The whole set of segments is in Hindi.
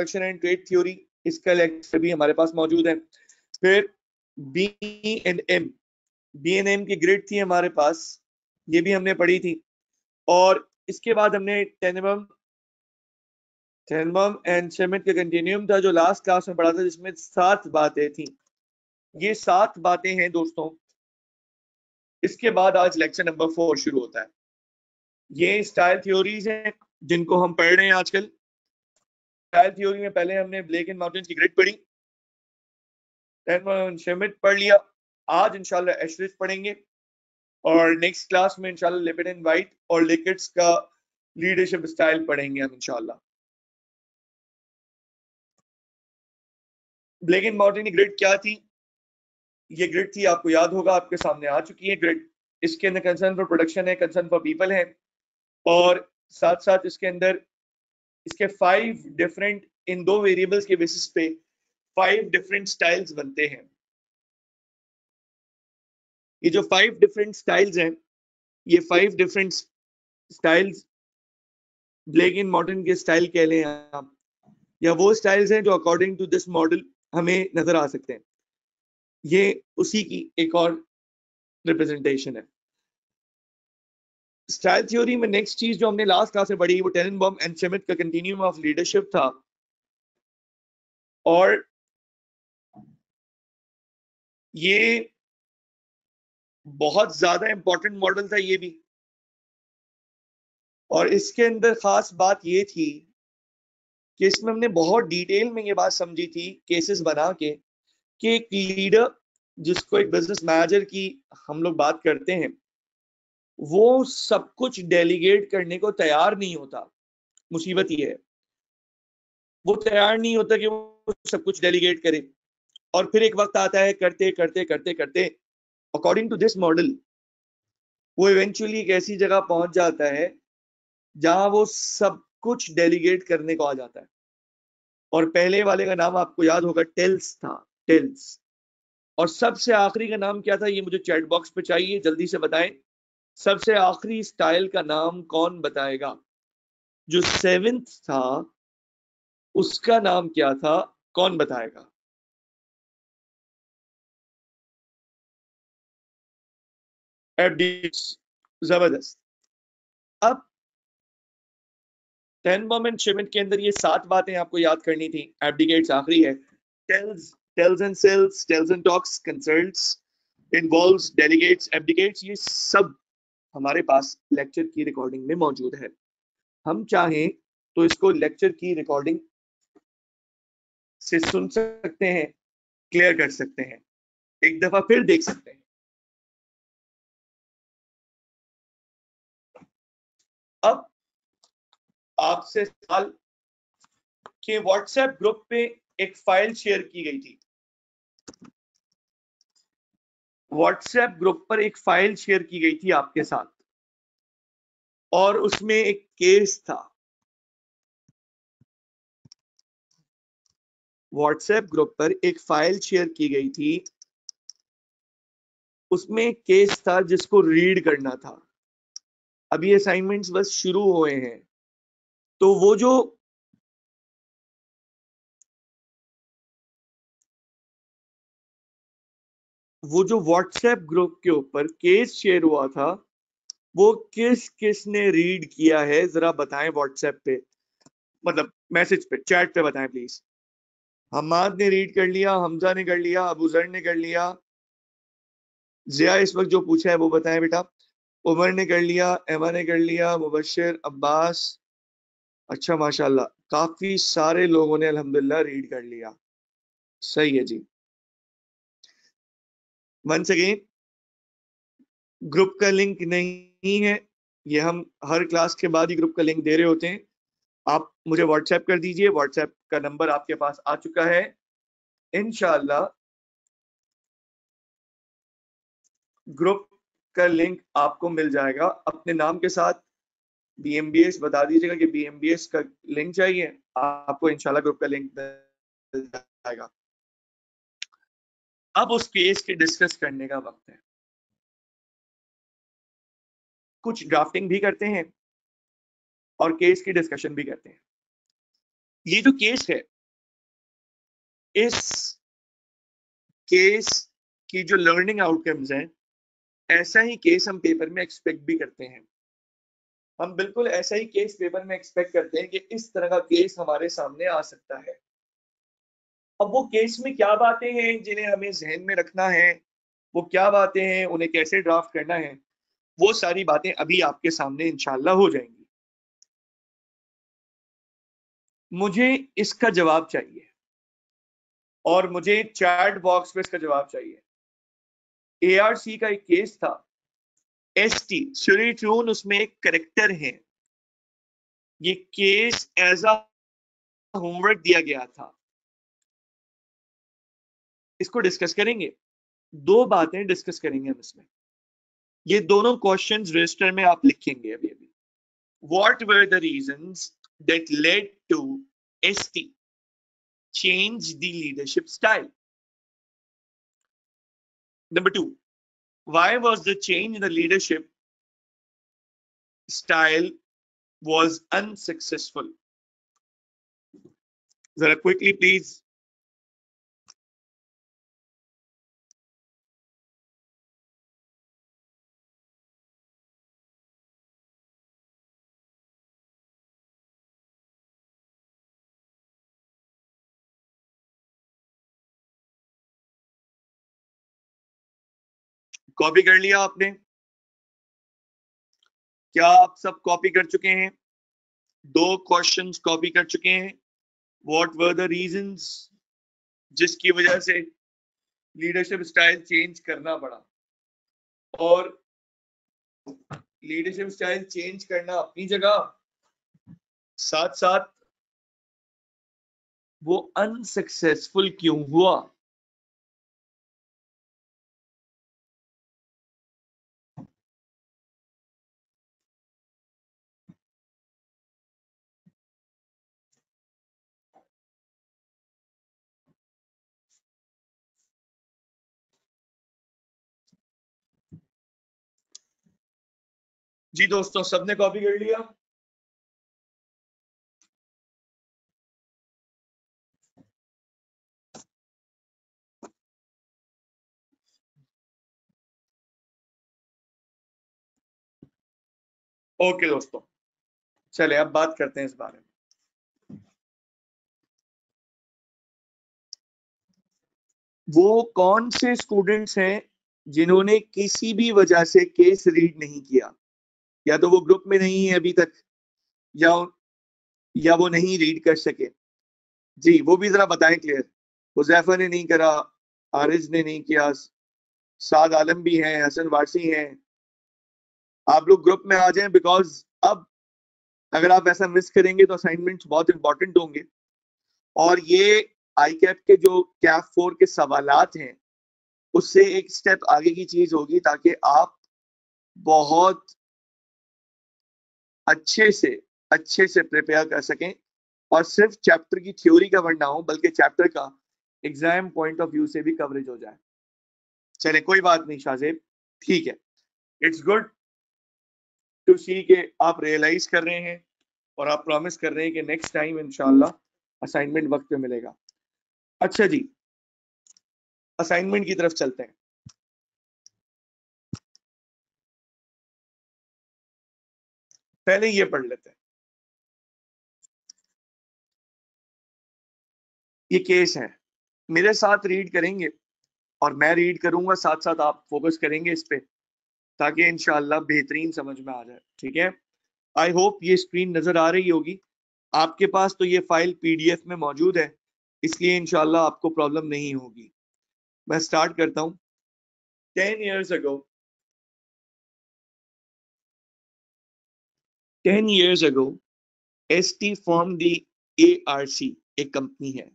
प्रोडक्शन एंड ट्रेड थ्योरी इसका लेक्चर भी हमारे पास मौजूद है। फिर B and M B N M की ग्रिड थी हमारे पास, ये भी हमने पढ़ी थी। और इसके बाद हमने टेनबम टेनबम एंड शेमिट का कंटिन्यूम था, जो लास्ट क्लास में पढ़ा था, जिसमें सात बातें थी। ये सात बातें हैं दोस्तों। इसके बाद आज लेक्चर नंबर फोर शुरू होता है। ये स्टाइल थ्योरीज हैं, जिनको हम पढ़ रहे हैं आजकल। स्टाइल थ्योरी में पहले हमने ब्लैक एंड माउंटेन की ग्रिड पढ़ी। शेमिट पढ़ लिया। आज इंशाल्लाह एशरिफ पढ़ेंगे। और नेक्स्ट क्लास में इंशाल्लाह लिपिड एंड वाइट और लिक्विड्स का लीडरशिप स्टाइल पढ़ेंगे हम इंशाल्लाह। ब्लैक एंड माउंटेन की ग्रिड क्या थी? ये ग्रिड थी, आपको याद होगा, आपके सामने आ चुकी है ग्रिड इसके अंदर कंसर्न फॉर प्रोडक्शन है कंसर्न फॉर पीपल है। और साथ साथ इसके अंदर इसके फाइव डिफरेंट इन दो वेरिएबल्स के बेसिस पे फाइव डिफरेंट स्टाइल्स बनते हैं। ये जो फाइव डिफरेंट स्टाइल्स हैं, ये five different styles Blake and Mouton के स्टाइल कह लें आप, या वो स्टाइल्स हैं जो अकॉर्डिंग टू दिस मॉडल हमें नज़र आ सकते हैं। ये उसी की एक और रिप्रेजेंटेशन है। स्टाइल थ्योरी में नेक्स्ट चीज़ जो हमने लास्ट क्लास में पढ़ी, वो टेनबॉम एंड शेमिट का कंटिन्यूम ऑफ़ लीडरशिप था। और ये बहुत ज़्यादा इंपॉर्टेंट मॉडल था ये भी। और इसके अंदर खास बात ये थी कि इसमें हमने बहुत डिटेल में ये बात समझी थी केसेस बना के, कि एक लीडर जिसको एक बिज़नेस मैनेजर की हम लोग बात करते हैं वो सब कुछ डेलीगेट करने को तैयार नहीं होता। मुसीबत ये है। वो तैयार नहीं होता कि वो सब कुछ डेलीगेट करे। और फिर एक वक्त आता है, करते करते करते करते अकॉर्डिंग टू दिस मॉडल वो इवेंचुअली एक ऐसी जगह पहुँच जाता है, जहाँ वो सब कुछ डेलीगेट करने को आ जाता है। और पहले वाले का नाम आपको याद होगा टेल्स था टेल्स और सबसे आखिरी का नाम क्या था, ये मुझे चैट बॉक्स पे चाहिए, जल्दी से बताएँ। सबसे आखिरी स्टाइल का नाम कौन बताएगा? जो सेवेंथ था, उसका नाम क्या था? कौन बताएगा? ज़बरदस्त। अब टेन एंड शिमिट के अंदर ये सात बातें आपको याद करनी थी। एब्डिकेट्स आखिरी है। Tells tells and sells tells and talks consults involves delegates abdicates ये सब हमारे पास लेक्चर की रिकॉर्डिंग में मौजूद है। हम चाहें तो इसको लेक्चर की रिकॉर्डिंग से सुन सकते हैं क्लियर कर सकते हैं। एक दफ़ा फिर देख सकते हैं। अब आपसे सवाल कि व्हाट्सएप ग्रुप पे एक फ़ाइल शेयर की गई थी। व्हाट्सएप ग्रुप पर एक फ़ाइल शेयर की गई थी आपके साथ। और उसमें एक केस था। व्हाट्सएप ग्रुप पर एक फ़ाइल शेयर की गई थी। उसमें एक केस था जिसको रीड करना था। अभी असाइनमेंट्स बस शुरू हुए हैं। तो वो जो वो जो व्हाट्सएप ग्रुप के ऊपर केस शेयर हुआ था, वो किस किस ने रीड किया है? जरा बताएँ व्हाट्सएप पे। मतलब मैसेज पे चैट पे बताएँ प्लीज़ हमाद ने रीड कर लिया, हमजा ने कर लिया, अबूजर ने कर लिया। जिया इस वक्त जो पूछा है वो बताएँ बेटा। उमर ने कर लिया, एमा ने कर लिया, मुबशर, अब्बास। अच्छा माशाल्लाह, काफ़ी सारे लोगों ने अल्हम्दुलिल्लाह रीड कर लिया। सही है जी। वंस अगेन ग्रुप का लिंक नहीं है। ये हम हर क्लास के बाद ही ग्रुप का लिंक दे रहे होते हैं। आप मुझे व्हाट्सएप कर दीजिए। व्हाट्सएप का नंबर आपके पास आ चुका है। इनशाला ग्रुप का लिंक आपको मिल जाएगा। अपने नाम के साथ बीएमबीएस बता दीजिएगा कि बीएमबीएस का लिंक चाहिए। आपको इनशाला ग्रुप का लिंक मिल जाएगा। अब उस केस के डिस्कस करने का वक्त है। कुछ ड्राफ्टिंग भी करते हैं और केस की डिस्कशन भी करते हैं। ये जो केस है, इस केस की जो लर्निंग आउटकम्स हैं, ऐसा ही केस हम पेपर में एक्सपेक्ट भी करते हैं। हम बिल्कुल ऐसा ही केस पेपर में एक्सपेक्ट करते हैं कि इस तरह का केस हमारे सामने आ सकता है। अब वो केस में क्या बातें हैं जिन्हें हमें जहन में रखना है? वो क्या बातें हैं? उन्हें कैसे ड्राफ्ट करना है? वो सारी बातें अभी आपके सामने इंशाल्लाह हो जाएँगी। मुझे इसका जवाब चाहिए। और मुझे चैट बॉक्स में इसका जवाब चाहिए। एआरसी का एक केस था। एस टी सुरीचून उसमें एक करेक्टर है। ये केस एज अ होमवर्क दिया गया था। इसको डिस्कस करेंगे। दो बातें डिस्कस करेंगे हम इसमें। ये दोनों क्वेश्चंस रजिस्टर में आप लिखेंगे अभी अभी। What were the reasons that led to S T change the leadership style number two why was the change in the leadership style was unsuccessful जरा क्विकली प्लीज़ कॉपी कर लिया आपने? क्या आप सब कॉपी कर चुके हैं? दो क्वेश्चंस कॉपी कर चुके हैं। व्हाट वर द रीजंस जिसकी वजह से लीडरशिप स्टाइल चेंज करना पड़ा। और लीडरशिप स्टाइल चेंज करना अपनी जगह। साथ साथ वो अनसक्सेसफुल क्यों हुआ? जी दोस्तों, सबने कॉपी कर लिया? ओके दोस्तों, चले अब बात करते हैं इस बारे में। वो कौन से स्टूडेंट्स हैं जिन्होंने किसी भी वजह से केस रीड नहीं किया? या तो वो ग्रुप में नहीं है अभी तक, या या वो नहीं रीड कर सके। जी, वो भी जरा बताएँ क्लियर हुजैफा ने नहीं करा, आरिज ने नहीं किया, साद आलम भी हैं, हसन वारसी हैं। आप लोग ग्रुप में आ जाएँ बिकॉज़ अब अगर आप ऐसा मिस करेंगे तो असाइनमेंट्स बहुत इंपॉर्टेंट होंगे। और ये आई कैप के जो कैप फोर के सवालात हैं, उससे एक स्टेप आगे की चीज़ होगी ताकि आप बहुत अच्छे से अच्छे से प्रिपेयर कर सकें। और सिर्फ़ चैप्टर की थ्योरी का ना हो, बल्कि चैप्टर का एग्ज़ाम पॉइंट ऑफ़ व्यू से भी कवरेज हो जाए। चले, कोई बात नहीं शाहजेब। ठीक है। इट्स गुड टू सी के आप रियलाइज़ कर रहे हैं और आप प्रॉमिस कर रहे हैं कि नेक्स्ट टाइम इंशाल्लाह असाइनमेंट वक्त पे मिलेगा। अच्छा जी। असाइनमेंट की तरफ़ चलते हैं। पहले ये पढ़ लेते हैं। ये केस है। मेरे साथ रीड करेंगे और मैं रीड करूँगा साथ साथ आप फोकस करेंगे इस पे, ताकि इनशाला बेहतरीन समझ में आ जाए। ठीक है? आई होप ये स्क्रीन नज़र आ रही होगी। आपके पास तो ये फ़ाइल पीडीएफ में मौजूद है, इसलिए इनशाला आपको प्रॉब्लम नहीं होगी। मैं स्टार्ट करता हूँ। Ten years ago 10 years ago, ST formed the ARC, a company here,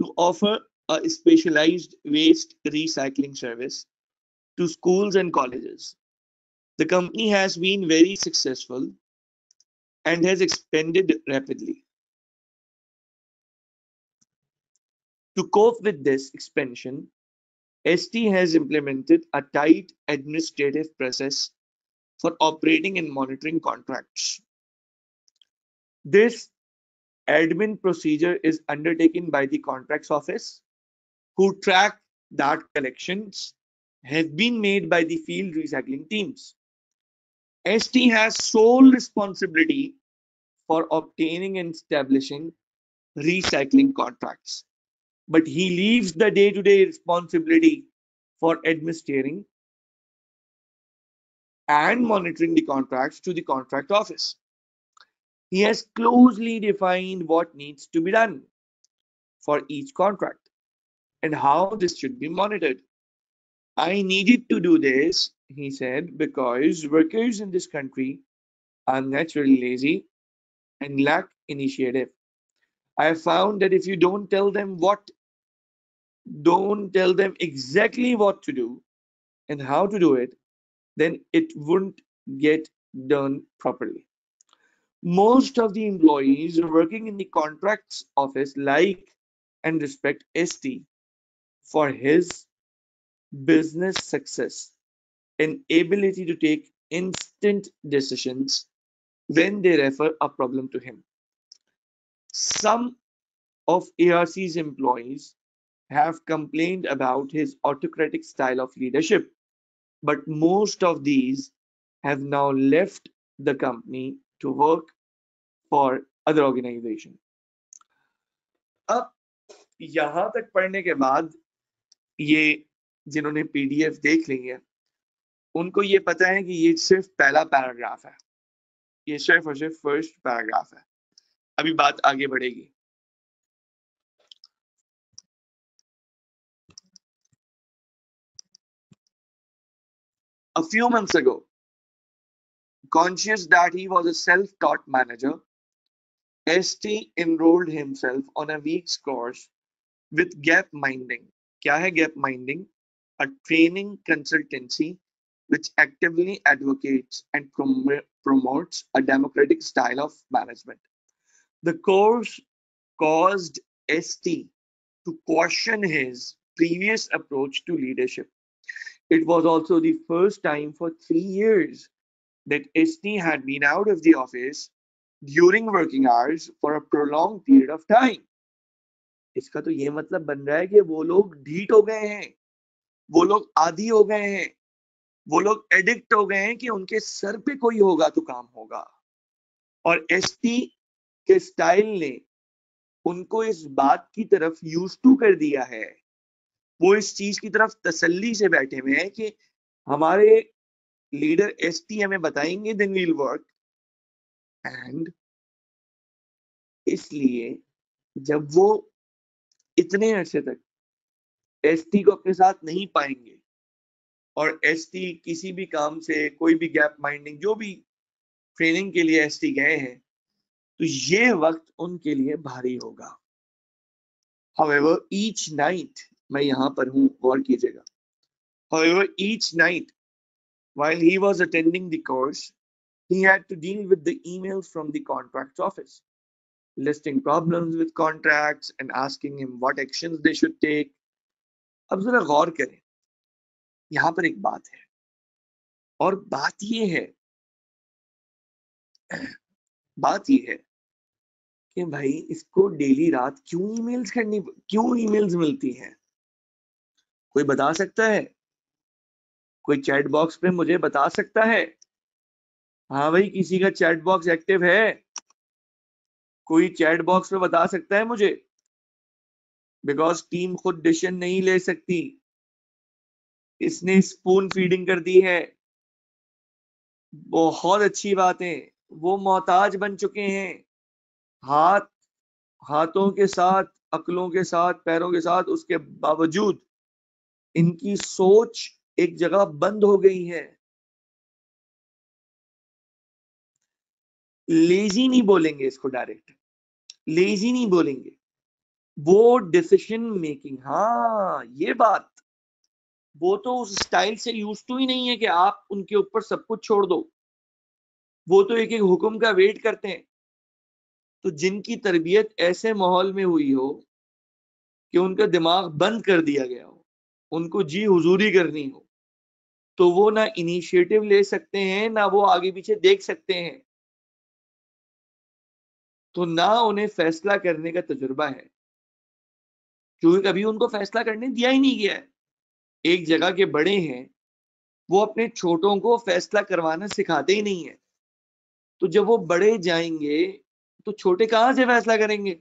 to offer a specialized waste recycling service to schools and colleges. The company has been very successful and has expanded rapidly. To cope with this expansion, ST has implemented a tight administrative process for operating and monitoring contracts. This admin procedure is undertaken by the contracts office who track that collections have been made by the field recycling teams. ST has sole responsibility for obtaining and establishing recycling contracts, but he leaves the day-to-day -day responsibility for administering and monitoring the contracts to the contract office. He has closely defined what needs to be done for each contract and how this should be monitored. I needed to do this, he said, because workers in this country are naturally lazy and lack initiative. I have found that if you don't tell them what, don't tell them exactly what to do and how to do it, then it wouldn't get done properly. Most of the employees working in the contracts office like and respect ST for his business success and ability to take instant decisions when they refer a problem to him. Some of ARC's employees have complained about his autocratic style of leadership, but most of these have now left the company to work for other organization. अब यहाँ तक पढ़ने के बाद ये जिन्होंने पीडीएफ देख ली है, उनको ये पता है कि ये सिर्फ़ पहला पैराग्राफ है। ये सिर्फ़ और सिर्फ़ फ़र्स्ट पैराग्राफ है। अभी बात आगे बढ़ेगी। a few months ago, conscious that he was a self taught manager, ST enrolled himself on a week's course with Gap Minding. Kya hai Gap Minding? A training consultancy which actively advocates and prom promotes a democratic style of management. The course caused ST to question his previous approach to leadership It was also the first time for three years that ST had been out of the office during working hours for a prolonged period of time. इसका तो ये मतलब बन रहा है कि वो लोग ढीठ हो गए हैं वो लोग आदि हो गए हैं वो लोग एडिक्ट हो गए हैं कि उनके सर पे कोई होगा तो काम होगा और एसटी के स्टाइल ने उनको इस बात की तरफ़ यूज़ टू कर दिया है वो इस चीज़ की तरफ़ तसल्ली से बैठे हुए हैं कि हमारे लीडर एस टी हमें बताएँगे देन वील वर्क। एंड इसलिए जब वो इतने अरसे तक एसटी को अपने साथ नहीं पाएँगे और एसटी किसी भी काम से कोई भी गैप माइंडिंग जो भी ट्रेनिंग के लिए एसटी गए हैं तो ये वक्त उनके लिए भारी होगा। However, each night, मैं यहाँ पर हूँ गौर कीजिएगा However, each night, while he was attending the course, he had to deal with the emails from the contracts office, listing problems with contracts and asking him what actions they should take. अब जरा गौर करें यहाँ पर एक बात है और बात ये है बात ये है कि भाई इसको डेली रात क्यों ईमेल्स करनी क्यों ईमेल्स मिलती हैं कोई बता सकता है? कोई चैट बॉक्स पे मुझे बता सकता है? हाँ भाई, किसी का चैट बॉक्स एक्टिव है? कोई चैट बॉक्स पे बता सकता है मुझे? बिकॉज़ टीम खुद डिसीज़न नहीं ले सकती। इसने स्पून फीडिंग कर दी है। बहुत अच्छी बात। है वो मोहताज बन चुके हैं। हाथ, हाथों के साथ, अकलों के साथ, पैरों के साथ, उसके बावजूद इनकी सोच एक जगह बंद हो गई है। लेजी नहीं बोलेंगे इसको डायरेक्ट। लेजी नहीं बोलेंगे। वो डिसीज़न मेकिंग हाँ ये बात। वो तो उस स्टाइल से यूज़ टू ही नहीं है कि आप उनके ऊपर सब कुछ छोड़ दो। वो तो एक एक हुक्म का वेट करते हैं। तो जिनकी तरबियत ऐसे माहौल में हुई हो कि उनका दिमाग बंद कर दिया गया हो। उनको जी हुजूरी करनी हो तो वो ना इनिशिएटिव ले सकते हैं, ना वो आगे पीछे देख सकते हैं। तो ना उन्हें फैसला करने का तजुर्बा है। क्योंकि कभी उनको फैसला करने दिया ही नहीं गया है। एक जगह के बड़े हैं, वो अपने छोटों को फैसला करवाना सिखाते ही नहीं है। तो जब वो बड़े जाएँगे तो छोटे कहाँ से फैसला करेंगे?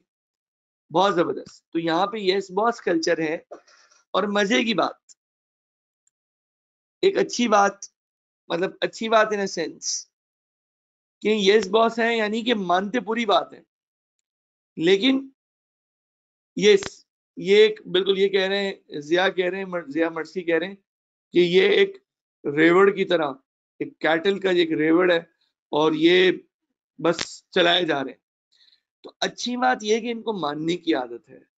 बहुत ज़बरदस्त। तो यहाँ पे यस बॉस कल्चर है। और मज़े की बात। एक अच्छी बात मतलब अच्छी बात इन अ सेंस कि यस बॉस है, यानी कि मानते पूरी बात है। लेकिन यस ये एक बिल्कुल ये कह रहे हैं, जिया कह रहे हैं जिया मर्सी कह रहे हैं कि ये एक रेवड़ की तरह, एक कैटल का एक रेवड़ है और ये बस चलाए जा रहे हैं। तो अच्छी बात यह कि इनको मानने की आदत है।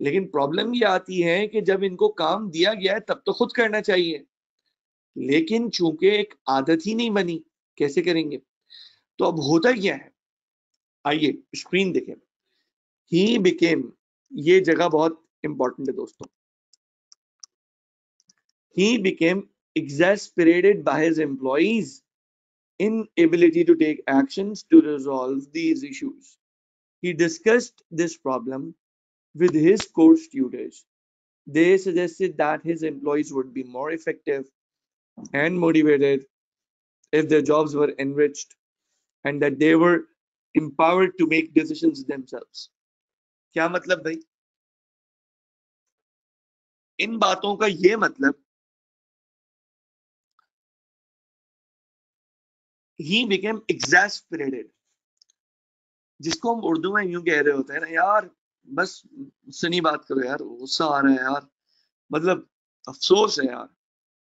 लेकिन प्रॉब्लम ये आती है कि जब इनको काम दिया गया है, तब तो खुद करना चाहिए। लेकिन चूँकि एक आदत ही नहीं बनी, कैसे करेंगे? तो अब होता क्या है? आइए स्क्रीन देखें। ही बिकेम ये जगह बहुत इंपॉर्टेंट है दोस्तों। He became exasperated by his employees inability to take actions to resolve these issues. He discussed this problem with his course tutors they suggested that his employees would be more effective and motivated if their jobs were enriched and that they were empowered to make decisions themselves क्या मतलब भाई इन बातों का ये मतलब ही बिकेम एग्जैस्पिरेटेड जिसको हम उर्दू में यूं कह रहे होते हैं ना यार बस सुनी बात करो यार, गुस्सा आ रहा है यार। मतलब अफसोस है यार।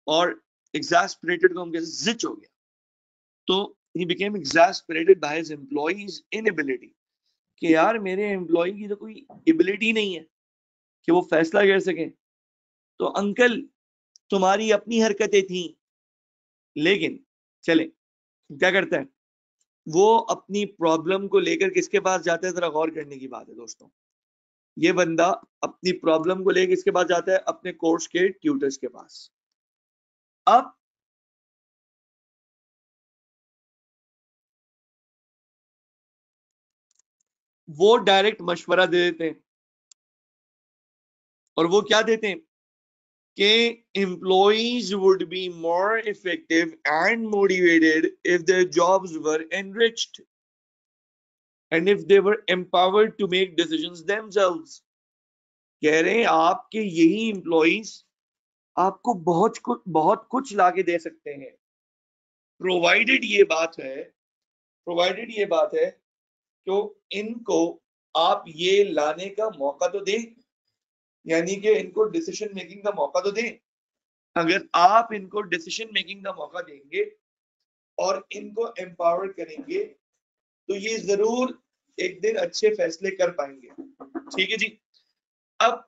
और एग्जैस्पिरेटेड को हम कैसे जिच हो गया। तो he became exasperated by his employees inability कि यार, मेरे एम्प्लॉय की तो कोई एबिलिटी नहीं है कि वो फैसला कर सके। तो अंकल तुम्हारी अपनी हरकतें थी। लेकिन, चले, क्या करता है? वो अपनी प्रॉब्लम को लेकर किसके पास जाता है? जरा गौर करने की बात है, दोस्तों। ये बंदा अपनी प्रॉब्लम को लेकर इसके पास जाता है? अपने कोर्स के ट्यूटर्स के पास। अब वो डायरेक्ट मशवरा दे देते हैं। और वो क्या देते हैं? कि employees would be more effective and motivated if the jobs were enriched and if they were empowered to make decisions themselves, कह रहे हैं, आपके यही एम्प्लॉइज आपको बहुत कुछ बहुत कुछ लाके दे सकते हैं। प्रोवाइडेड ये बात है प्रोवाइडेड ये बात है तो इनको आप ये लाने का मौका तो दें। यानी कि इनको डिसीज़न मेकिंग का मौका तो दें। अगर आप इनको डिसीज़न मेकिंग का मौका देंगे और इनको एम्पावर करेंगे तो ये ज़रूर एक दिन अच्छे फैसले कर पाएँगे। ठीक है जी? अब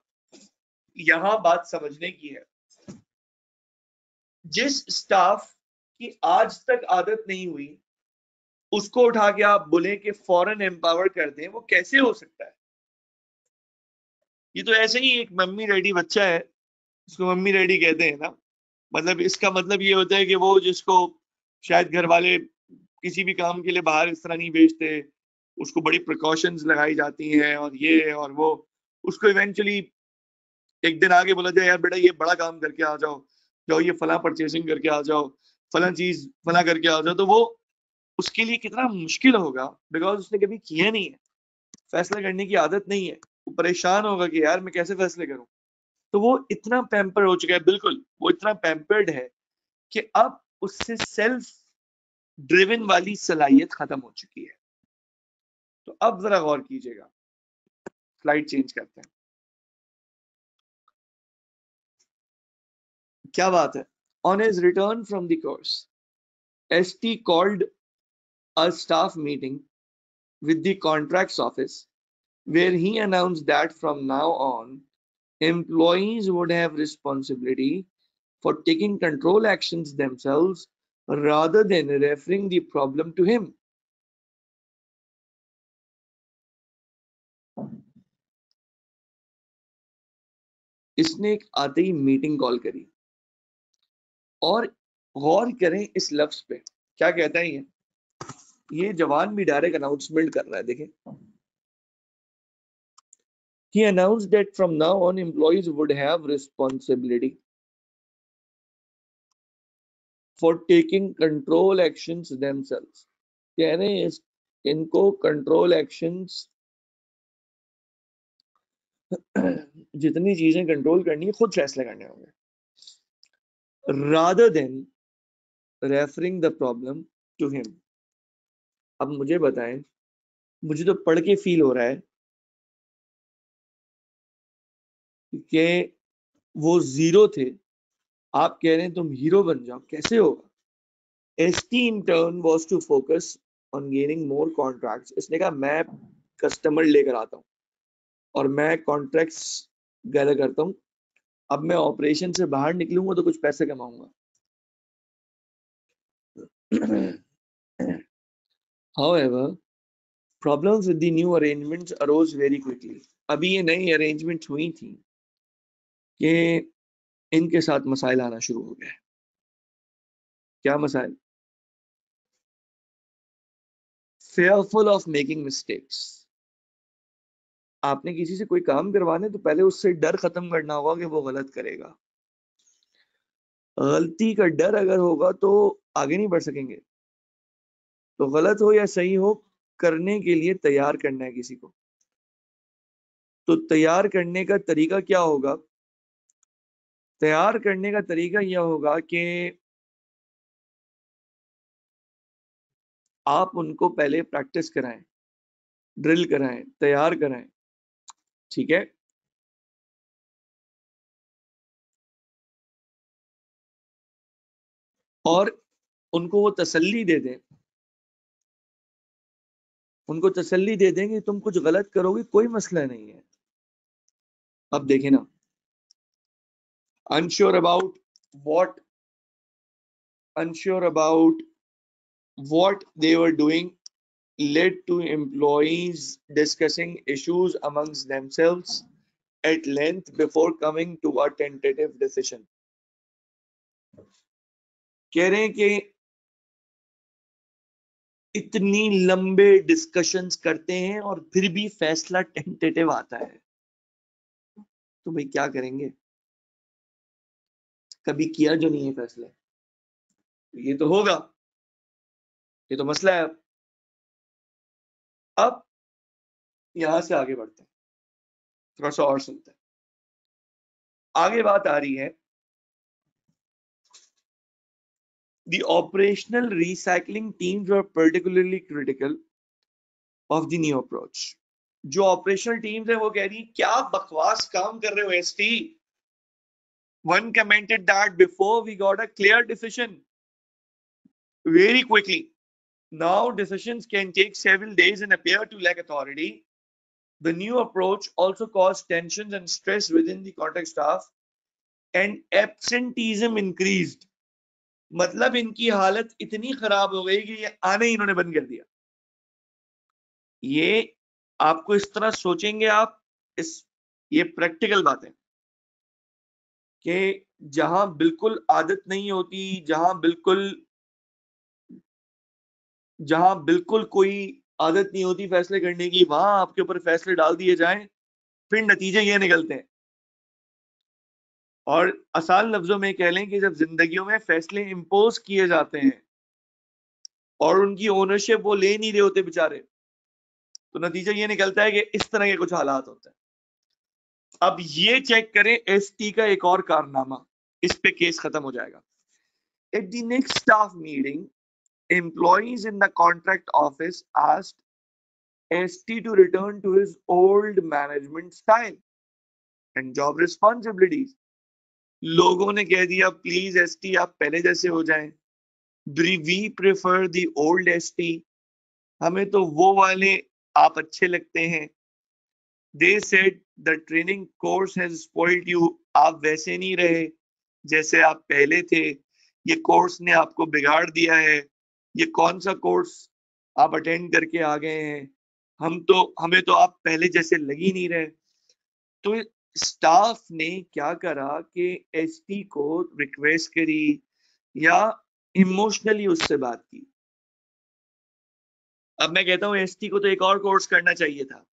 यहाँ बात समझने की है। जिस स्टाफ की आज तक आदत नहीं हुई, उसको उठा के आप बोले कि फॉरन एम्पावर कर दें, वो कैसे हो सकता है? ये तो ऐसे ही एक मम्मी रेडी बच्चा है जिसको मम्मी रेडी कहते हैं ना। मतलब इसका मतलब ये होता है कि वो जिसको शायद घर वाले किसी भी काम के लिए बाहर इस तरह नहीं भेजते। उसको बड़ी प्रिकॉशंस लगाई जाती हैं और ये और वो। उसको इवेंचुअली एक दिन आगे बोला जाए, यार बेटा ये बड़ा काम करके आ जाओ। जाओ ये फला परचेसिंग करके आ जाओ। फला चीज़, फला करके आ जाओ। तो वो उसके लिए कितना मुश्किल होगा बिकॉज़ उसने कभी किया नहीं है। फैसला करने की आदत नहीं है। वो परेशान होगा कि यार मैं कैसे फैसले करूँ? तो वो इतना पैम्पर हो चुका है, बिल्कुल, वो इतना पैम्पर्ड है कि अब उससे सेल्फ ड्रिवन वाली सलाहियत खत्म हो चुकी है तो अब जरा गौर कीजिएगा स्लाइड चेंज करते हैं क्या बात है on his return from the course S T called a staff meeting with the contracts office where he announced that from now on, employees would have responsibility for taking control actions themselves rather than referring the problem to him. इसने एक आते ही मीटिंग कॉल करी और गौर करें इस लफ्ज पे क्या कहता है ये ये जवान भी डायरेक्ट अनाउंसमेंट कर रहा है देखें He announced that from now on employees would have responsibility taking control actions themselves. कह रहे हैं इनको कंट्रोल एक्शंस जितनी चीज़ें कंट्रोल करनी है, खुद फैसले करने होंगे rather than referring the problem to him अब मुझे बताएँ, मुझे तो पढ़ के फील हो रहा है कि वो ज़ीरो थे आप कह रहे हैं तुम हीरो बन जाओ कैसे होगा? S T in turn was to focus on gaining more contract इसने कहा मैं कस्टमर लेकर आता हूँ और मैं कॉन्ट्रैक्ट्स गैदर करता हूँ। अब मैं ऑपरेशन से बाहर निकलूँगा तो कुछ पैसे कमाऊँगा। However, problems with the new arrangements arose very quickly. अभी ये नई अरेंजमेंट हुई थी कि इनके साथ मसाइल आना शुरू हो गए क्या मसाइल? Fearful of making mistakes आपने किसी से कोई काम करवाने तो पहले उससे डर खत्म करना होगा कि वो गलत करेगा। गलती का डर अगर होगा तो आगे नहीं बढ़ सकेंगे। तो गलत हो या सही हो, करने के लिए तैयार करना है किसी को। तो तैयार करने का तरीका क्या होगा? तैयार करने का तरीका यह होगा कि आप उनको पहले प्रैक्टिस कराएँ, ड्रिल कराएँ, तैयार कराएँ, ठीक है? और उनको वो तसल्ली दे दें। उनको तसल्ली दे देंगे तुम कुछ गलत करोगे, कोई मसला नहीं है। अब देखें ना unsure about what unsure about what they were doing led to employees discussing issues amongst themselves at length before coming to a tentative decision. कह रहे हैं कि इतनी लंबे डिस्कशंस करते हैं और फिर भी फैसला टेंटेटिव आता है तो भाई क्या करेंगे कभी किया जो नहीं है फैसला। ये तो होगा। ये तो मसला है अब। यहाँ से आगे बढ़ते हैं। थोड़ा सा और सुनते हैं। आगे बात आ रही है। The operational recycling teams were particularly critical of the new approach. जो ऑपरेशनल टीम्स है वो कह रही क्या बकवास काम कर रहे हो ST one commented that before we got a clear decision very quickly Now decisions can take several days and appear to lack authority. The new approach also caused tensions and stress within the contract staff and absenteeism increased. मतलब इनकी हालत इतनी खराब हो गई कि ये आने इन्होंने बंद कर दिया ये आपको इस तरह सोचेंगे आप इस ये प्रैक्टिकल बात है कि जहाँ बिल्कुल आदत नहीं होती, जहाँ बिल्कुल जहाँ बिल्कुल कोई आदत नहीं होती फैसले करने की, वहाँ आपके ऊपर फैसले डाल दिए जाएँ, फिर नतीजे ये निकलते हैं। और आसान लफ्जों में कह लें कि जब जिंदगियों में फैसले इम्पोज किए जाते हैं और उनकी ओनरशिप वो ले नहीं रहे होते बेचारे तो नतीजा ये निकलता है कि इस तरह के कुछ हालात होते हैं। अब ये चेक करें एस टी का एक और कारनामा। इस पे केस खत्म हो जाएगा। At the next staff meeting Employees in the contract office asked ST to return to his old management style and job responsibilities. लोगों ने कह दिया प्लीज़ एस टी आप पहले जैसे हो जाएँ। We prefer the old S T हमें तो वो वाले आप अच्छे लगते हैं। They said the training course has spoiled you आप वैसे नहीं रहे जैसे आप पहले थे। ये कोर्स ने आपको बिगाड़ दिया है। ये कौन सा कोर्स आप अटेंड करके आ गए हैं? हम तो हमें तो आप पहले जैसे लग ही नहीं रहे। तो स्टाफ ने क्या करा कि एसपी को रिक्वेस्ट करी या इमोशनली उससे बात की। अब मैं कहता हूँ एसटी को तो एक और कोर्स करना चाहिए था।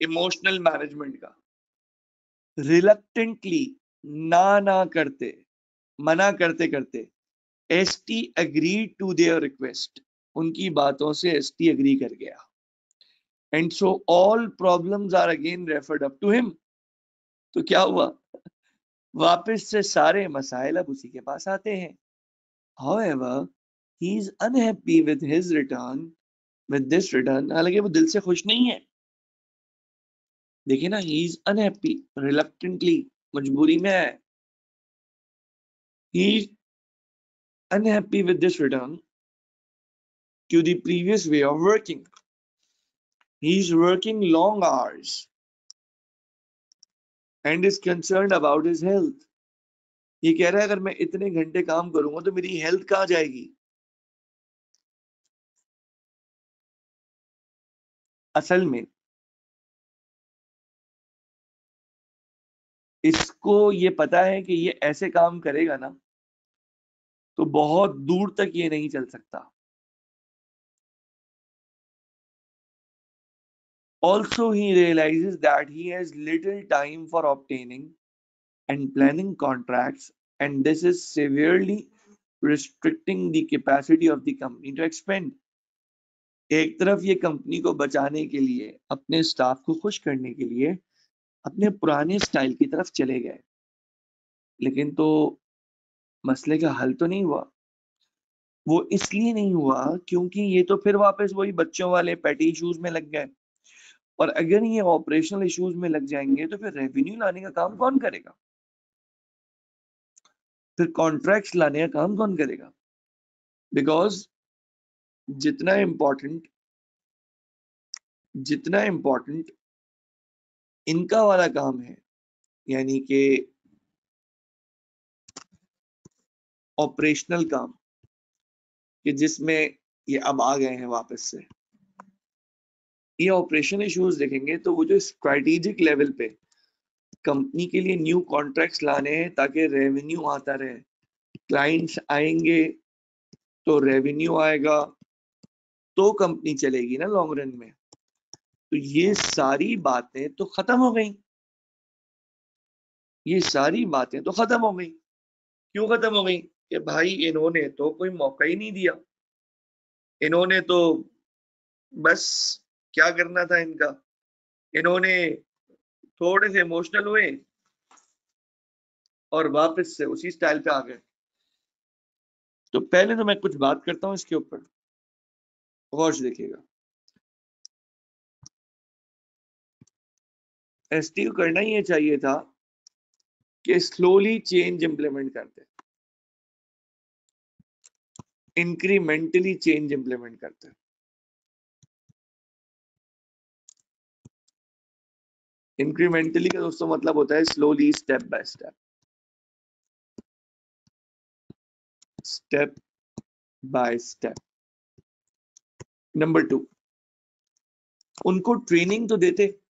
इमोशनल मैनेजमेंट का। रिलक्टेंटली ना ना करते, मना करते करते S T agree to their request, उनकी बातों से एस टी अग्री कर गया। And so all problems are again referred up to him तो क्या हुआ? वापस से सारे मसाइल अब उसी के पास आते हैं। However, he is unhappy with his return, with this return हालाँकि वो दिल से खुश नहीं है। देखिए ना ही इज़ अनहैप्पी रिलकटेंटली मजबूरी में है। He unhappy with this return to the previous way of working he is working long hours and is concern about his health ये कह रहा है, अगर मैं इतने घंटे काम करूँगा तो मेरी हेल्थ कहाँ जाएगी? असल में इसको ये पता है कि ये ऐसे काम करेगा ना तो बहुत दूर तक ये नहीं चल सकता। Also he realise that he has little time for obtaining and planning contract and this is severely restricting the capacity of the company to expand एक तरफ़ ये कंपनी को बचाने के लिए, अपने स्टाफ को खुश करने के लिए अपने पुराने स्टाइल की तरफ़ चले गए। लेकिन तो मसले का हल तो नहीं हुआ। वो इसलिए नहीं हुआ क्योंकि ये तो फिर वापस वही बच्चों वाले पेटी इश्यूज़ में लग गए। और अगर ये ऑपरेशनल इश्यूज़ में लग जाएँगे तो फिर रेवेन्यू लाने का काम कौन करेगा? फिर कॉन्ट्रैक्ट्स लाने का काम कौन करेगा? बिकॉज़ जितना इम्पोर्टेंट जितना इम्पोर्टेंट इनका वाला काम है, यानी कि ऑपरेशनल काम, कि जिसमें ये अब आ गए हैं वापस से। ये ऑपरेशन इश्यूज़ देखेंगे तो वो जो स्ट्रेटेजिक लेवल पे कंपनी के लिए न्यू कॉन्ट्रैक्ट्स लाने हैं ताकि रेवेन्यू आता रहे। क्लाइंट्स आएँगे तो रेवेन्यू आएगा तो कंपनी चलेगी ना लॉन्ग रन में। तो ये सारी बातें तो खत्म हो गई। ये सारी बातें तो खत्म हो गई। क्यों खत्म हो गई? कि भाई इन्होंने तो कोई मौका ही नहीं दिया। इन्होंने तो बस क्या करना था इनका? इन्होंने थोड़े से इमोशनल हुए और वापस से उसी स्टाइल पे आ गए। तो पहले तो मैं कुछ बात करता हूँ इसके ऊपर। गौर देखिएगा। एस करना ही ये चाहिए था कि स्लोली चेंज इंप्लीमेंट करते इंक्रीमेंटली चेंज इंप्लीमेंट करते इंक्रीमेंटली का दोस्तों मतलब होता है slowly step by step step by step number two उनको ट्रेनिंग तो देते।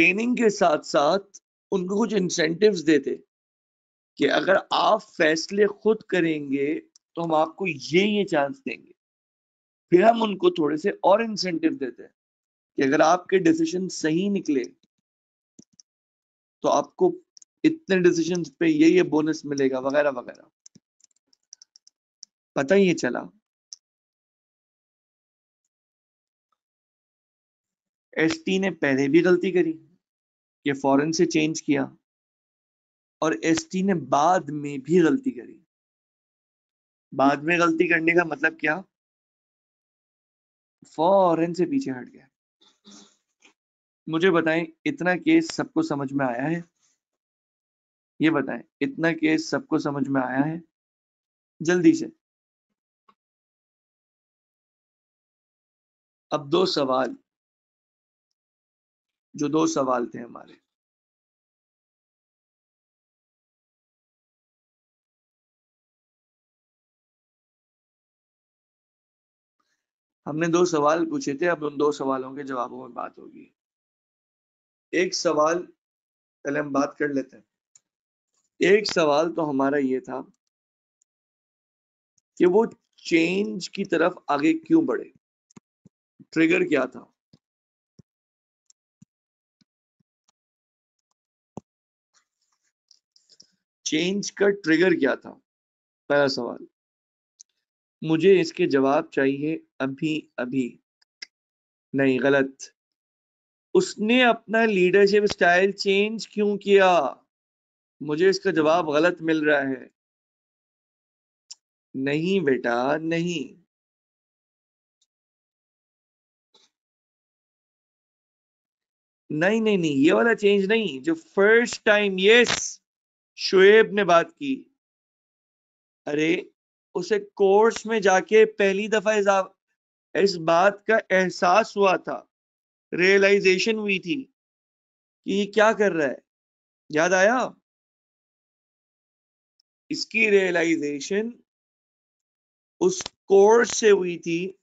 ट्रेनिंग के साथ साथ उनको कुछ इंसेंटिव्स देते कि अगर आप फैसले खुद करेंगे तो हम आपको ये ये चांस देंगे। फिर हम उनको थोड़े से और इंसेंटिव देते हैं कि अगर आपके डिसीज़न सही निकले तो आपको इतने डिसीज़न पे ये ये बोनस मिलेगा, वगैरह वगैरह। पता ही चला। एस टी ने पहले भी गलती करी। ये फॉरेन से चेंज किया और एस टी ने बाद में भी गलती करी। बाद में गलती करने का मतलब क्या? फॉरेन से पीछे हट गया। मुझे बताएँ, इतना केस सबको समझ में आया है? ये बताएँ, इतना केस सबको समझ में आया है? जल्दी से। अब दो सवाल। जो दो सवाल थे हमारे। हमने दो सवाल पूछे थे, अब उन दो सवालों के जवाबों में बात होगी। एक सवाल, पहले हम बात कर लेते हैं। एक सवाल तो हमारा ये था कि वो चेंज की तरफ़ आगे क्यों बढ़े? ट्रिगर क्या था? चेंज का ट्रिगर क्या था? पहला सवाल। मुझे इसके जवाब चाहिए अभी अभी। नहीं, गलत। उसने अपना लीडरशिप स्टाइल चेंज क्यों किया? मुझे इसका जवाब गलत मिल रहा है। नहीं बेटा, नहीं। नहीं नहीं नहीं, ये वाला चेंज नहीं, जो फ़र्स्ट टाइम यस शुएब ने बात की। अरे, उसे कोर्स में जाके पहली दफ़ा इस बात का एहसास हुआ था। रियलाइजेशन हुई थी कि ये क्या कर रहा है। याद आया? इसकी रियलाइजेशन उस कोर्स से हुई थी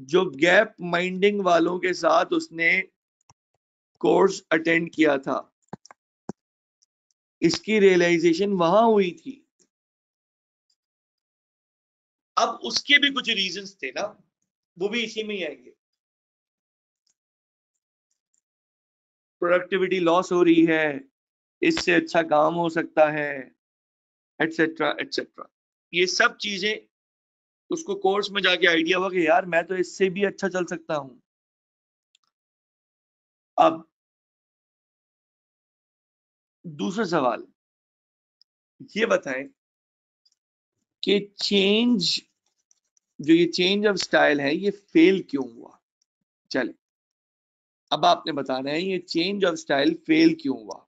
जो गैप माइंडिंग वालों के साथ उसने कोर्स अटेंड किया था। इसकी रियलाइजेशन वहाँ हुई थी। अब उसके भी कुछ रीजंस थे ना, वो भी इसी में ही आएँगे। प्रोडक्टिविटी लॉस हो रही है, इससे अच्छा काम हो सकता है एटसेट्रा एटसेट्रा ये सब चीज़ें, उसको कोर्स में जाके आइडिया हुआ कि यार, मैं तो इससे भी अच्छा चल सकता हूँ। अब दूसरा सवाल। ये बताएँ कि चेंज जो ये चेंज ऑफ़ स्टाइल है, ये फेल क्यों हुआ? चले। अब आपने बताना है, ये चेंज ऑफ़ स्टाइल फेल क्यों हुआ?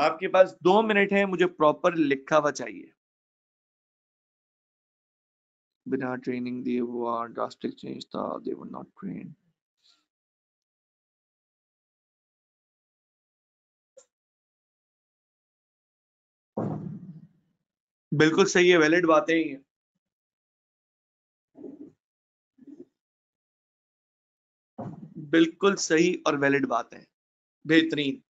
आपके पास दो मिनट है, मुझे प्रॉपर लिखा हुआ चाहिए। बिना ट्रेनिंग दिए हुआ ड्रास्टिक चेंज था दे वर नॉट ट्रेन बिल्कुल सही है वैलिड बातें ही हैं बिल्कुल सही और वैलिड बात बेहतरीन।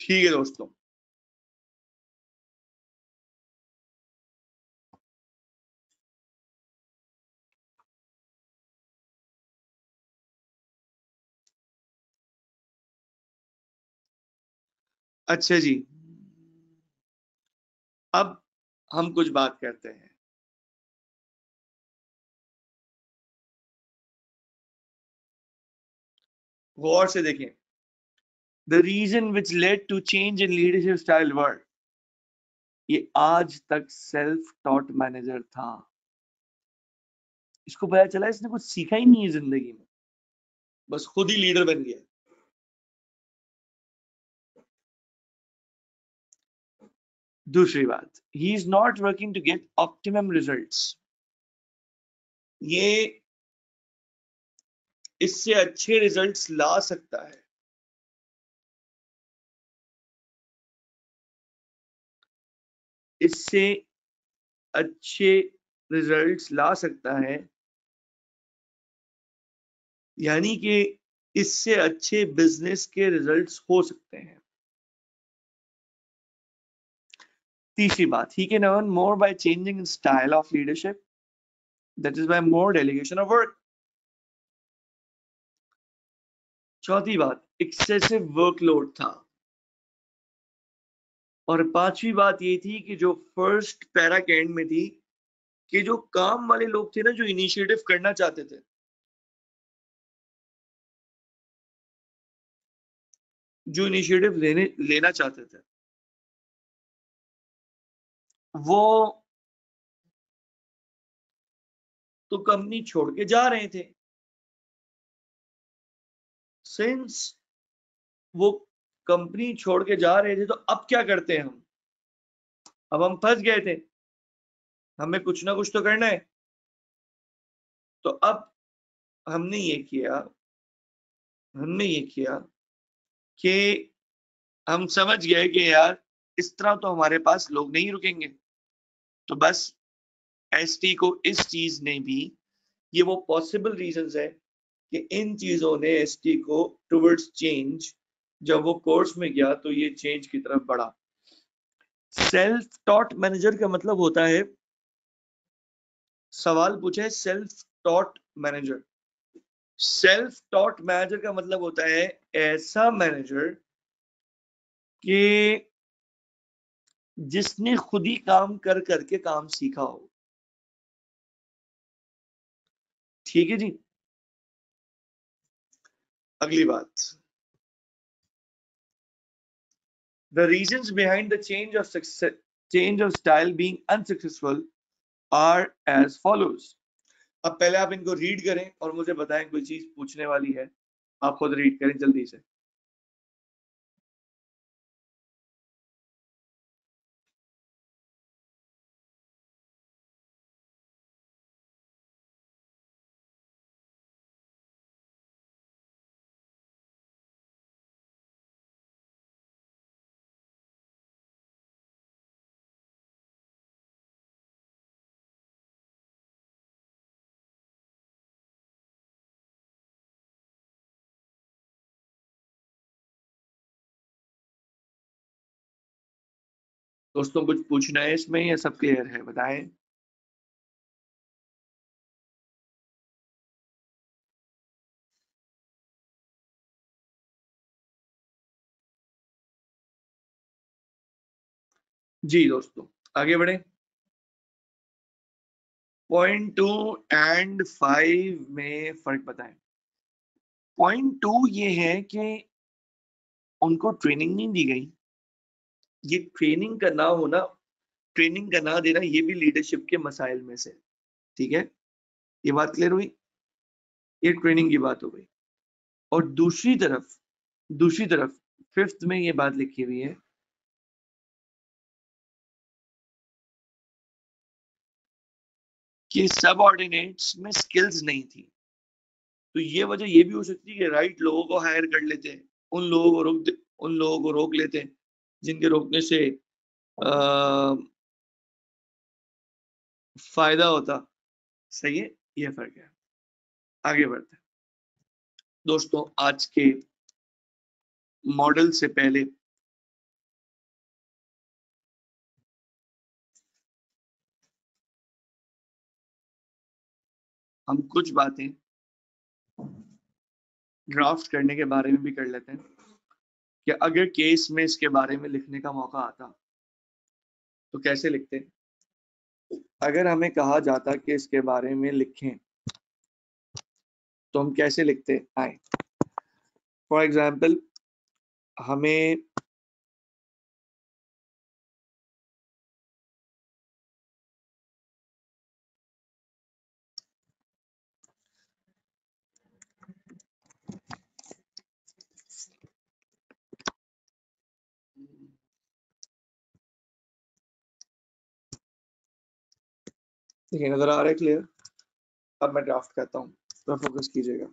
ठीक है दोस्तों। अच्छा जी। अब हम कुछ बात करते हैं। गौर से देखें। The reason which led to change in leadership style word ये आज तक सेल्फ टॉट मैनेजर था। इसको पता चला इसने कुछ सीखा ही नहीं है ज़िंदगी में। बस खुद ही लीडर बन गया। दूसरी बात he is not working to get optimum results ये इससे अच्छे रिजल्ट्स ला सकता है। इससे अच्छे रिजल्ट्स ला सकता है। यानी कि इससे अच्छे बिज़नेस के रिजल्ट्स हो सकते हैं। तीसरी बात he can earn more by changing style of leadership that is by more delegation of work चौथी बात एक्सेसिव वर्कलोड था। और पांचवी बात ये थी कि जो फ़र्स्ट पैरा के एंड में थी, कि जो काम वाले लोग थे ना, जो इनिशिएटिव करना चाहते थे। जो इनिशिएटिव लेने, लेना चाहते थे। वो तो कंपनी छोड़ के जा रहे थे। सिंस वो कंपनी छोड़ के जा रहे थे तो अब क्या करते हैं हम? अब हम फंस गए थे। हमें कुछ ना कुछ तो करना है। तो अब हमने ये किया, हमने ये किया कि हम समझ गए कि यार, इस तरह तो हमारे पास लोग नहीं रुकेंगे। तो बस एसटी को इस चीज़ ने भी, ये वो पॉसिबल रीजन है कि इन चीज़ों ने एसटी को टुवर्ड्स चेंज जब वो कोर्स में गया तो ये चेंज की तरफ़ बढ़ा। सेल्फ टॉट मैनेजर का मतलब होता है, सवाल पूछे self taught manager self taught manager का मतलब होता है ऐसा मैनेजर कि जिसने खुद ही काम कर करके काम सीखा हो। ठीक है जी? अगली बात। The reason behind change of success change of style being unsuccessful are as follows अब पहले आप इनको रीड करें और मुझे बताएँ कोई चीज़ पूछने वाली है। आप खुद रीड करें, जल्दी से। दोस्तों, कुछ पूछना है इसमें या सब क्लियर है? बताएँ। जी, दोस्तों, आगे बढ़े। पॉइंट टू एंड फाइव में फ़र्क बताएँ। पॉइंट टू ये है कि उनको ट्रेनिंग नहीं दी गई। ये ट्रेनिंग का ना होना ट्रेनिंग का ना देना ये भी लीडरशिप के मसाइल में से, ठीक है? ये बात क्लियर हुई? ये ट्रेनिंग की बात हो गई। और दूसरी तरफ़ दूसरी तरफ़ फिफ्थ में ये बात लिखी हुई है। कि सब ऑर्डिनेट्स में स्किल्स नहीं थी। तो ये वजह ये भी हो सकती है कि राइट लोगों को हायर कर लेते हैं, उन लोगों को रोक उन लोगों को रोक लेते हैं। जिनके रोकने से आ, फ़ायदा होता। सही है? ये फ़र्क है। आगे बढ़ते हैं। दोस्तों आज के मॉडल से पहले हम कुछ बातें ड्राफ्ट करने के बारे में भी कर लेते हैं। कि अगर केस में इसके बारे में लिखने का मौका आता तो कैसे लिखते? अगर हमें कहा जाता कि इसके बारे में लिखें तो हम कैसे लिखते? आए। फॉर एग्ज़ाम्पल हमें है नज़र आ रहा है क्लियर अब मैं ड्राफ्ट करता हूँ तो फोकस कीजिएगा।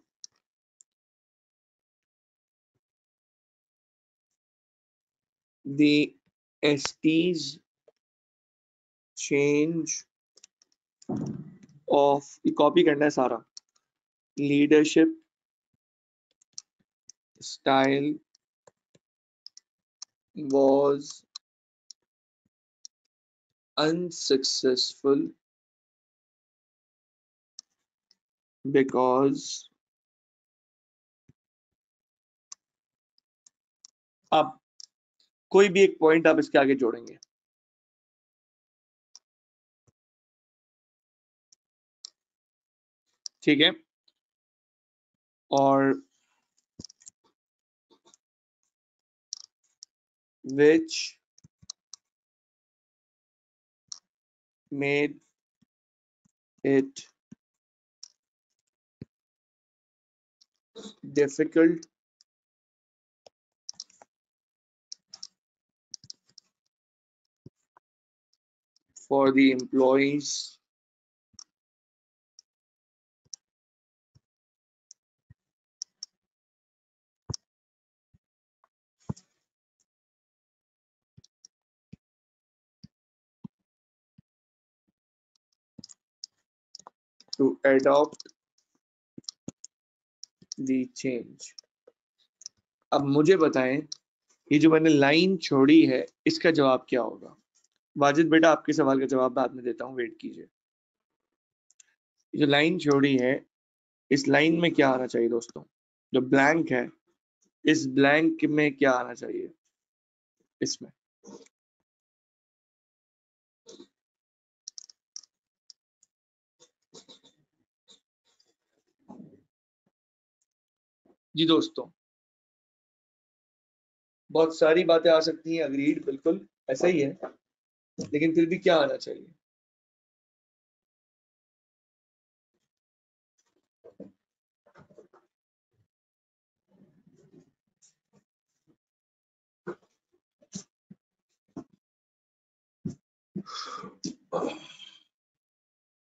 The ST's change of copy करना है सारा। Leadership style was unsuccessful because आप कोई भी एक पॉइंट आप इसके आगे जोड़ेंगे। ठीक है? और which made it difficult. For the employees. To adopt the change. अब मुझे बताएँ, ये जो मैंने लाइन छोड़ी है, इसका जवाब क्या होगा? वाजिद बेटा, आपके सवाल का जवाब बाद में देता हूँ वेट कीजिए। जो लाइन छोड़ी है, इस लाइन में क्या आना चाहिए दोस्तों? जो ब्लैंक है, इस ब्लैंक में क्या आना चाहिए? इसमें। जी दोस्तों बहुत सारी बातें आ सकती हैं अग्रीड बिल्कुल ऐसा ही है लेकिन फिर भी क्या आना चाहिए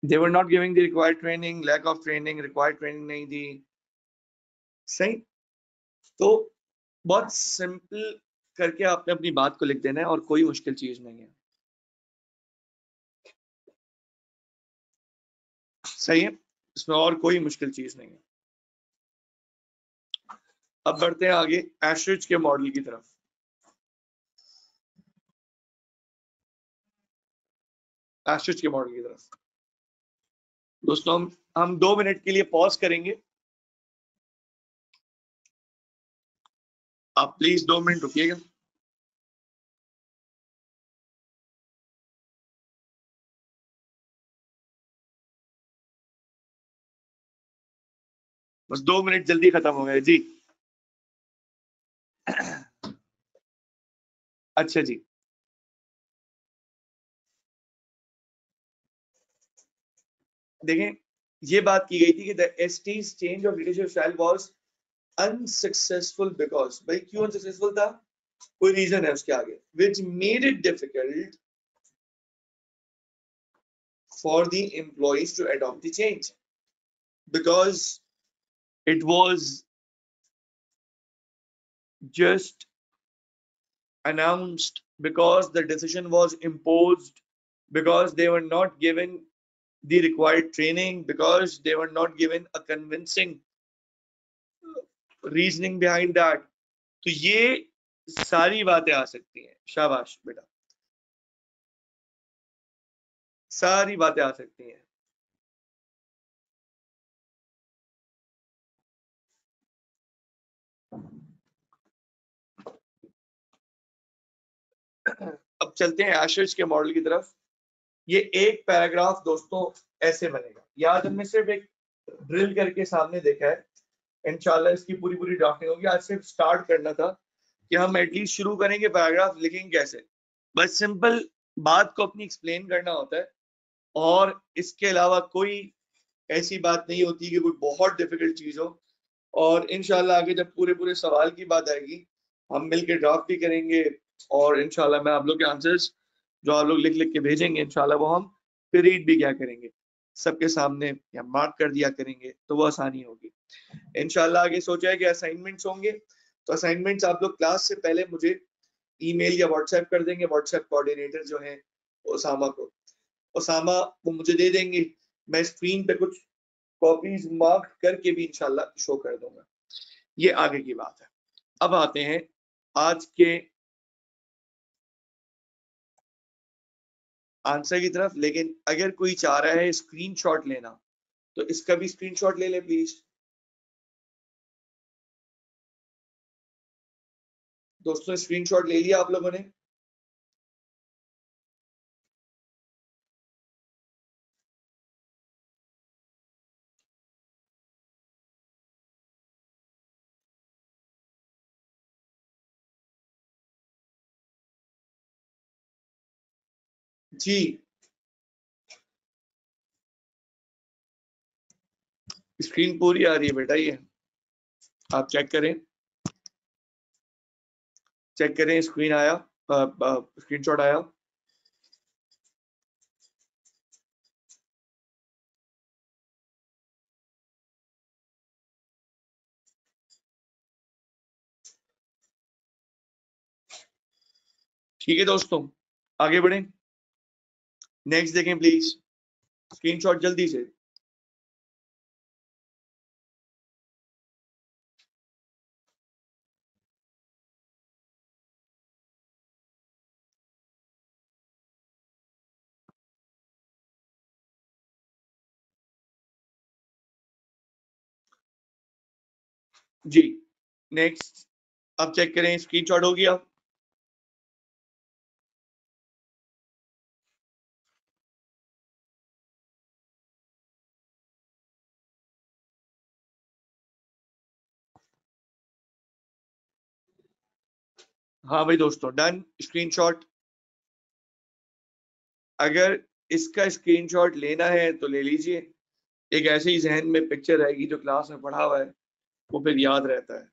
they were not giving the required training lack of training required training नहीं दी सही? तो बहुत सिंपल करके आपने अपनी बात को लिख देना है और कोई मुश्किल चीज़ नहीं है। सही है? इसमें और कोई मुश्किल चीज़ नहीं है। अब बढ़ते हैं आगे एशरिच के मॉडल की तरफ़। एशरिच के मॉडल की तरफ़। दोस्तों, हम हम दो मिनट के लिए पॉज करेंगे। आप प्लीज़ दो मिनट रुकिएगा। बस दो मिनट जल्दी खत्म हो गए जी। अच्छा जी। देखें, ये बात की गई थी कि the STs change of leadership style was unsuccessful because भाई क्यों अनसक्सेसफुल था कोई रीजन है उसके आगे which made it difficult for the employees to adopt the change because it was just announced because the decision was imposed because they were not given the required training because they were not given a convincing reasoning behind that तो ये सारी बातें आ सकती हैं। शाबाश बेटा। सारी बातें आ सकती हैं। अब चलते हैं एशर्स के मॉडल की तरफ़। ये एक पैराग्राफ दोस्तों ऐसे बनेगा। याद हमने सिर्फ़ एक ड्रिल करके सामने देखा है। इनशाला इसकी पूरी पूरी ड्राफ्टिंग होगी। आज सिर्फ़ स्टार्ट करना था कि हम एटलीस्ट शुरू करेंगे पैराग्राफ लिखेंगे कैसे। बस सिंपल बात को अपनी एक्सप्लेन करना होता है और इसके अलावा कोई ऐसी बात नहीं होती कि कोई बहुत डिफ़िकल्ट चीज़ हो। और इनशाला आगे जब पूरे पूरे सवाल की बात आएगी, हम मिलकर ड्राफ्ट भी करेंगे और इनशाला मैं आप लोग के आंसर्स जो आप लोग लिख लिख के भेजेंगे इनशाला वो हम फिर रीड भी क्या करेंगे। सबके सामने या मार्क कर दिया करेंगे तो वो आसानी होगी। इनशाला आगे सोचा है कि असाइनमेंट्स होंगे। तो असाइनमेंट्स आप लोग क्लास से पहले मुझे ईमेल या व्हाट्सएप कर देंगे। व्हाट्सएप कोऑर्डिनेटर जो है, ओसामा को। ओसामा, वो मुझे दे देंगे। मैं स्क्रीन पे कुछ कॉपीज मार्क करके भी इंशाल्लाह शो कर दूँगा। ये आगे की बात है। अब आते हैं आज के आंसर की तरफ़। लेकिन अगर कोई चाह रहा है स्क्रीनशॉट लेना तो इसका भी स्क्रीनशॉट ले ले प्लीज़ दोस्तों स्क्रीनशॉट ले लिया आप लोगों ने। जी। स्क्रीन पूरी आ रही है बेटा ये। आप चेक करें। चेक करें स्क्रीन आया स्क्रीनशॉट आया। ठीक है दोस्तों, आगे बढ़ें। नेक्स्ट देखें प्लीज़ स्क्रीनशॉट जल्दी से। जी नेक्स्ट अब चेक करें स्क्रीनशॉट हो गया हाँ भाई दोस्तों डन स्क्रीनशॉट अगर इसका स्क्रीनशॉट लेना है तो ले लीजिए। एक ऐसे ही जहन में पिक्चर रहेगी जो क्लास में पढ़ा हुआ है। वो फिर याद रहता है।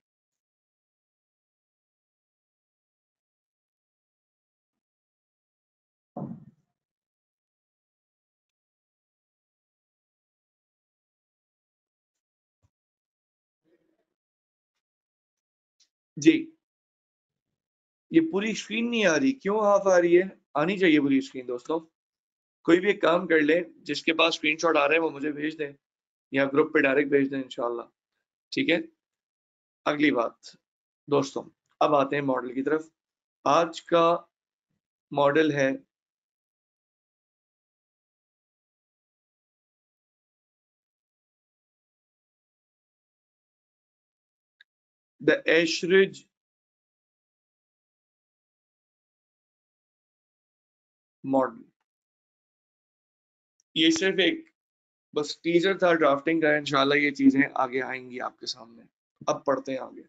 जी। ये पूरी स्क्रीन नहीं आ रही। क्यों हाफ़ आ रही है? आनी चाहिए पूरी स्क्रीन दोस्तों। कोई भी एक काम कर ले, जिसके पास स्क्रीनशॉट आ रहे हैं, वो मुझे भेज दें, या ग्रुप पे डायरेक्ट भेज दें, इंशाल्लाह। ठीक है? अगली बात, दोस्तों, अब आते हैं मॉडल की तरफ़। आज का मॉडल है द एशरिज मॉडल ये सिर्फ़ एक बस टीजर था ड्राफ्टिंग का इंशाल्लाह ये चीज़ें आगे आएँगी आपके सामने। अब पढ़ते हैं आगे।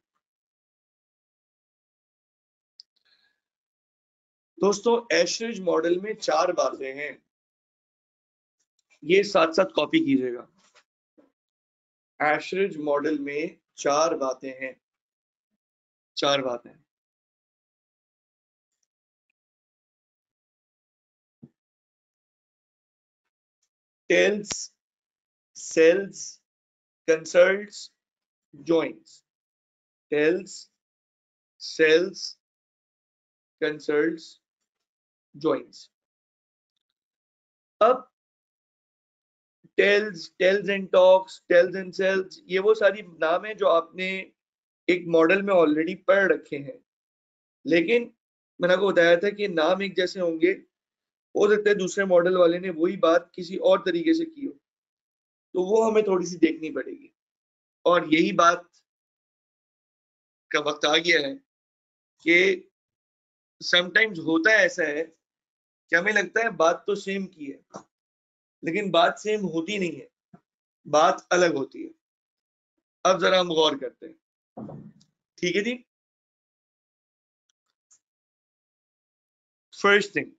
दोस्तों एशरिज मॉडल में चार बातें हैं। ये साथ साथ कॉपी कीजिएगा। एशरिज मॉडल में चार बातें हैं। चार बातें। Tells, sells, consults, joins. Tells, sells, consults, joins. अब tells tells and talks tells and sells ये वो सारी नाम है जो आपने एक मॉडल में ऑलरेडी पढ़ रखे हैं लेकिन मैंने आपको बताया था कि नाम एक जैसे होंगे हो सकता है दूसरे मॉडल वाले ने वही बात किसी और तरीके से की हो तो वो हमें थोड़ी सी देखनी पड़ेगी। और यही बात का वक्त आ गया है कि समटाइम्स होता है ऐसा है कि हमें लगता है बात तो सेम की है, लेकिन बात सेम होती नहीं है, बात अलग होती है। अब जरा हम गौर करते हैं। ठीक है जी? फ़र्स्ट थिंग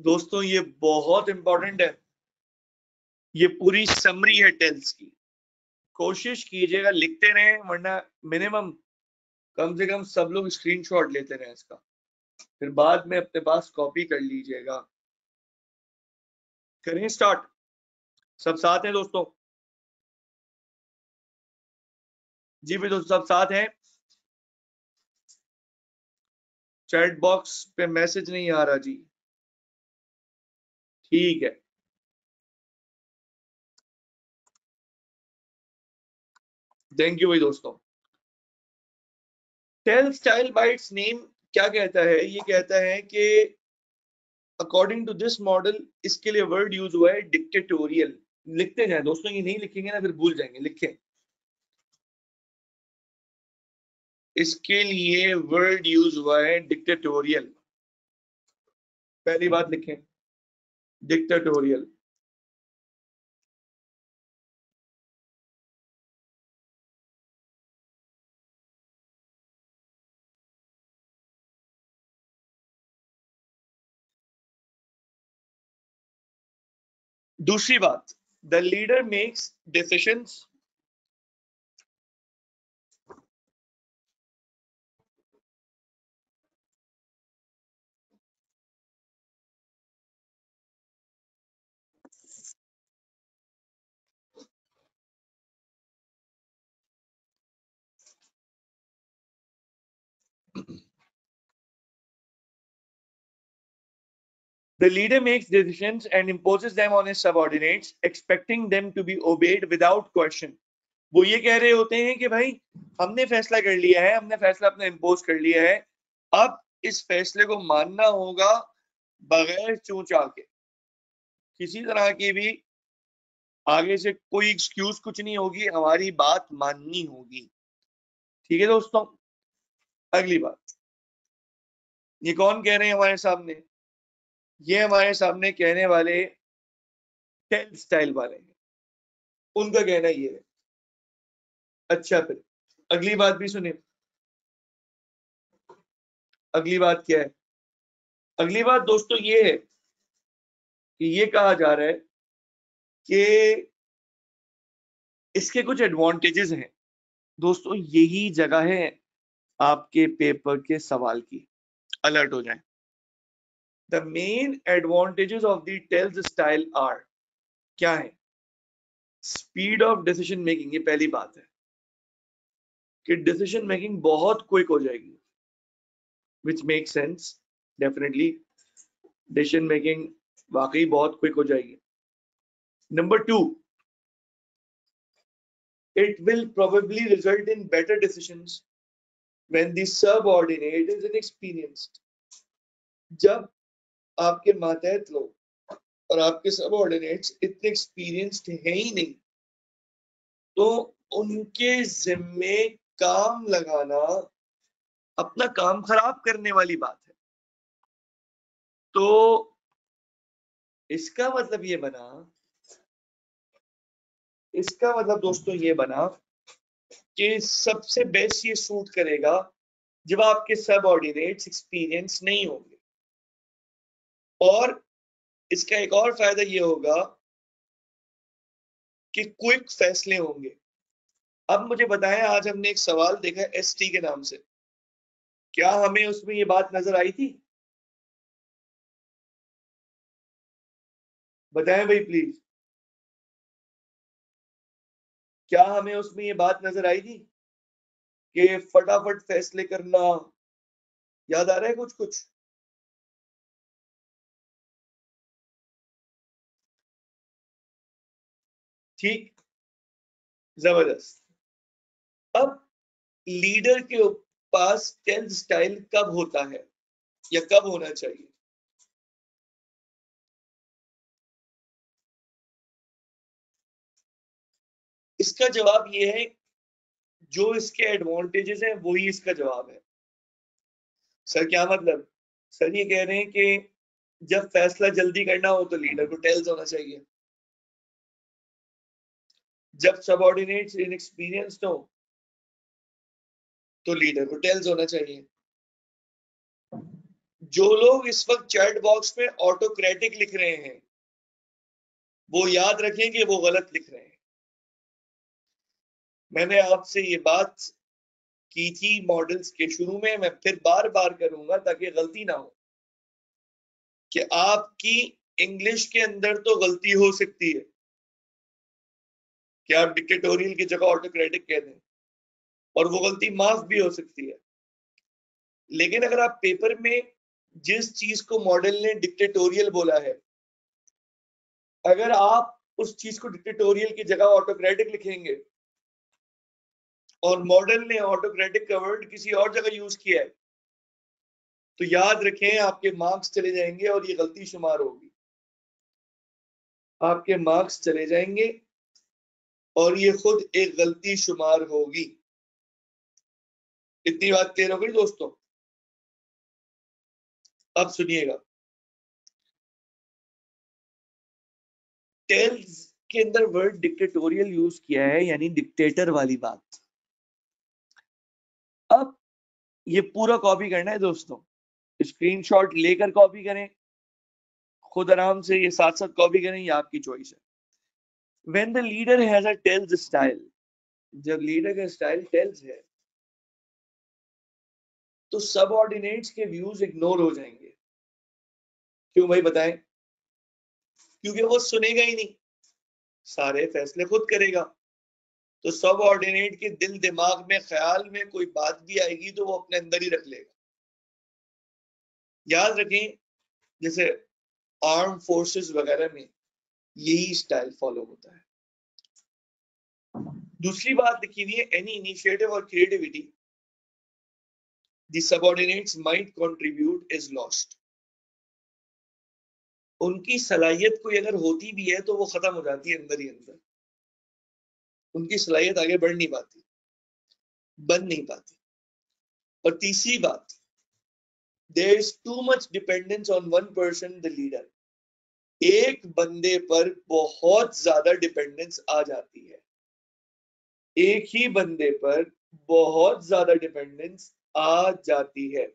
दोस्तों, ये बहुत इंपॉर्टेंट है। ये पूरी समरी है टेल्स की। कोशिश कीजिएगा, लिखते रहे, वरना मिनिमम कम से कम सब लोग स्क्रीनशॉट लेते रहे इसका। फिर बाद में अपने पास कॉपी कर लीजिएगा। करें स्टार्ट सब साथ हैं दोस्तों? जी भी दोस्तों सब साथ हैं। चैट बॉक्स पे मैसेज नहीं आ रहा जी। ठीक है। थैंक यू भाई दोस्तों। टेल स्टाइल बाइट्स नेम क्या कहता है? ये कहता है कि अकॉर्डिंग टू दिस मॉडल इसके लिए वर्ड यूज़ हुआ है डिक्टेटोरियल लिखते जाए, दोस्तों ये नहीं लिखेंगे ना, फिर भूल जाएँगे, लिखें। इसके लिए वर्ड यूज़ हुआ है डिक्टेटोरियल पहली बात लिखें। Dictatorial. दूसरी बात the leader makes decisions The leader makes decisions and imposes them on his subordinates, expecting them to be obeyed without question. वो ये कह रहे होते हैं कि भाई हमने फैसला कर लिया है हमने फैसला अपने इम्पोज कर लिया है अब इस फैसले को मानना होगा बगैर चूचा के किसी तरह की भी आगे से कोई एक्सक्यूज कुछ नहीं होगी हमारी बात माननी होगी। ठीक है दोस्तों? अगली बात। ये कौन कह रहे हैं हमारे सामने? ये हमारे सामने कहने वाले टेल स्टाइल वाले हैं। उनका कहना ये है। अच्छा फिर, अगली बात भी सुनिए अगली बात क्या है? अगली बात दोस्तों ये है कि ये कहा जा रहा है कि इसके कुछ एडवांटेजेस हैं। दोस्तों यही जगह है आपके पेपर के सवाल की। अलर्ट हो जाए। The main advantages of the tells style are क्या है? स्पीड ऑफ़ डिसीज़न मेकिंग ये पहली बात है। कि डिसीज़न मेकिंग बहुत क्विक हो जाएगी। Which make sense definitely decision making वाकई बहुत क्विक हो जाएगी। Number two it will probably result in better decisions when the subordinate is inexperienced. जब आपके मातहत लोग और आपके सबऑर्डिनेट्स इतने एक्सपीरियंस्ड है ही नहीं। तो उनके जिम्मे काम लगाना अपना काम खराब करने वाली बात है। तो इसका मतलब ये बना, इसका मतलब दोस्तों ये बना कि सबसे बेस्ट ये सूट करेगा जब आपके सब ऑर्डिनेट्स एक्सपीरियंस नहीं होंगे। और इसका एक और फ़ायदा ये होगा कि क्विक फैसले होंगे। अब मुझे बताएँ, आज हमने एक सवाल देखा एस टी के नाम से। क्या हमें उसमें ये बात नज़र आई थी? बताएँ भाई प्लीज़ क्या हमें उसमें ये बात नज़र आई थी कि फटाफट फैसले करना? याद आ रहा है कुछ कुछ ठीक? ज़बरदस्त। अब लीडर के पास टेंथ स्टाइल कब होता है? या कब होना चाहिए? इसका जवाब ये है, जो इसके एडवांटेजेस हैं, वही इसका जवाब है। सर, क्या मतलब? सर ये कह रहे हैं कि जब फैसला जल्दी करना हो तो लीडर को टेल्स होना चाहिए। जब सबऑर्डिनेट्स इनएक्सपीरियंस्ड हो तो लीडर को टेल्स होना चाहिए। जो लोग इस वक्त चैट बॉक्स में ऑटोक्रेटिक लिख रहे हैं, वो याद रखें कि वो गलत लिख रहे हैं। मैंने आपसे ये बात की थी मॉडल्स के शुरू में, मैं फिर बार बार करूँगा ताकि गलती ना हो। कि आपकी इंग्लिश के अंदर तो गलती हो सकती है। कि आप डिक्टेटोरियल की जगह ऑटोक्रेटिक कह दें। और वो गलती माफ़ भी हो सकती है। लेकिन अगर आप पेपर में जिस चीज़ को मॉडल ने डिक्टेटोरियल बोला है, अगर आप उस चीज़ को डिक्टेटोरियल की जगह ऑटोक्रेटिक लिखेंगे, और मॉडल ने ऑटोक्रेटिक का वर्ड किसी और जगह यूज़ किया है तो याद रखें आपके मार्क्स चले जाएँगे और ये गलती शुमार होगी। आपके मार्क्स चले जाएँगे और ये खुद एक गलती शुमार होगी। इतनी बात क्लियर हो गई दोस्तों? अब सुनिएगा। टेल्स के अंदर वर्ड डिक्टेटोरियल यूज़ किया है, यानी डिक्टेटर वाली बात। अब ये पूरा कॉपी करना है दोस्तों। स्क्रीनशॉट लेकर कॉपी करें। खुद आराम से ये साथ साथ कॉपी करें, ये आपकी चॉइस है। When the leader has a tells style जब लीडर का स्टाइल टेल्स है तो सबऑर्डिनेट्स के व्यूज़ इग्नोर हो जाएँगे। क्यों भाई बताएँ? क्योंकि वो सुनेगा ही नहीं। सारे फैसले खुद करेगा। तो सब ऑर्डिनेट के दिल दिमाग में, ख्याल में कोई बात भी आएगी तो वो अपने अंदर ही रख लेगा। याद रखें, जैसे आर्म फोर्सेस वगैरह में यही स्टाइल फॉलो होता है। दूसरी बात लिखी हुई है एनी इनिशिएटिव और creativity subordinates might contribute is lost उनकी सलाहियत कोई अगर होती भी है तो वो खत्म हो जाती है अंदर ही अंदर। उनकी सलाहियत आगे बढ़ नहीं पाती, बन नहीं पाती। और तीसरी बात there is too much dependence on one person the leader एक बंदे पर बहुत ज़्यादा डिपेंडेंस आ जाती है। एक ही बंदे पर बहुत ज़्यादा डिपेंडेंस आ जाती है।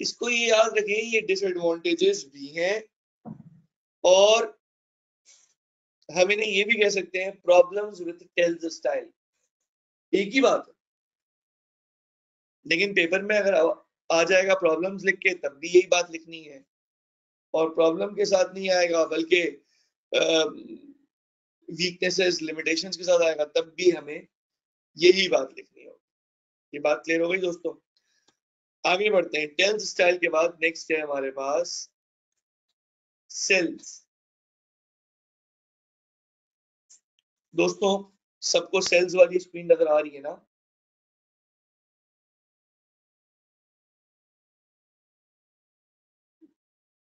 इसको ये याद रखें ये डिसएडवांटेजेस भी हैं और हम इन्हें ये भी कह सकते हैं प्रॉब्लम्स विद टेल्स स्टाइल एक ही बात है। लेकिन पेपर में अगर आ जाएगा प्रॉब्लम्स लिख के, तब भी यही बात लिखनी है। और प्रॉब्लम के साथ नहीं आएगा, बल्कि वीकनेसेस लिमिटेशंस के साथ आएगा, तब भी हमें यही बात लिखनी होगी। ये बात क्लियर हो गई दोस्तों? आगे बढ़ते हैं। टेंथ स्टाइल के बाद नेक्स्ट है हमारे पास सेल्स दोस्तों, सबको सेल्स वाली स्क्रीन नज़र आ रही है ना?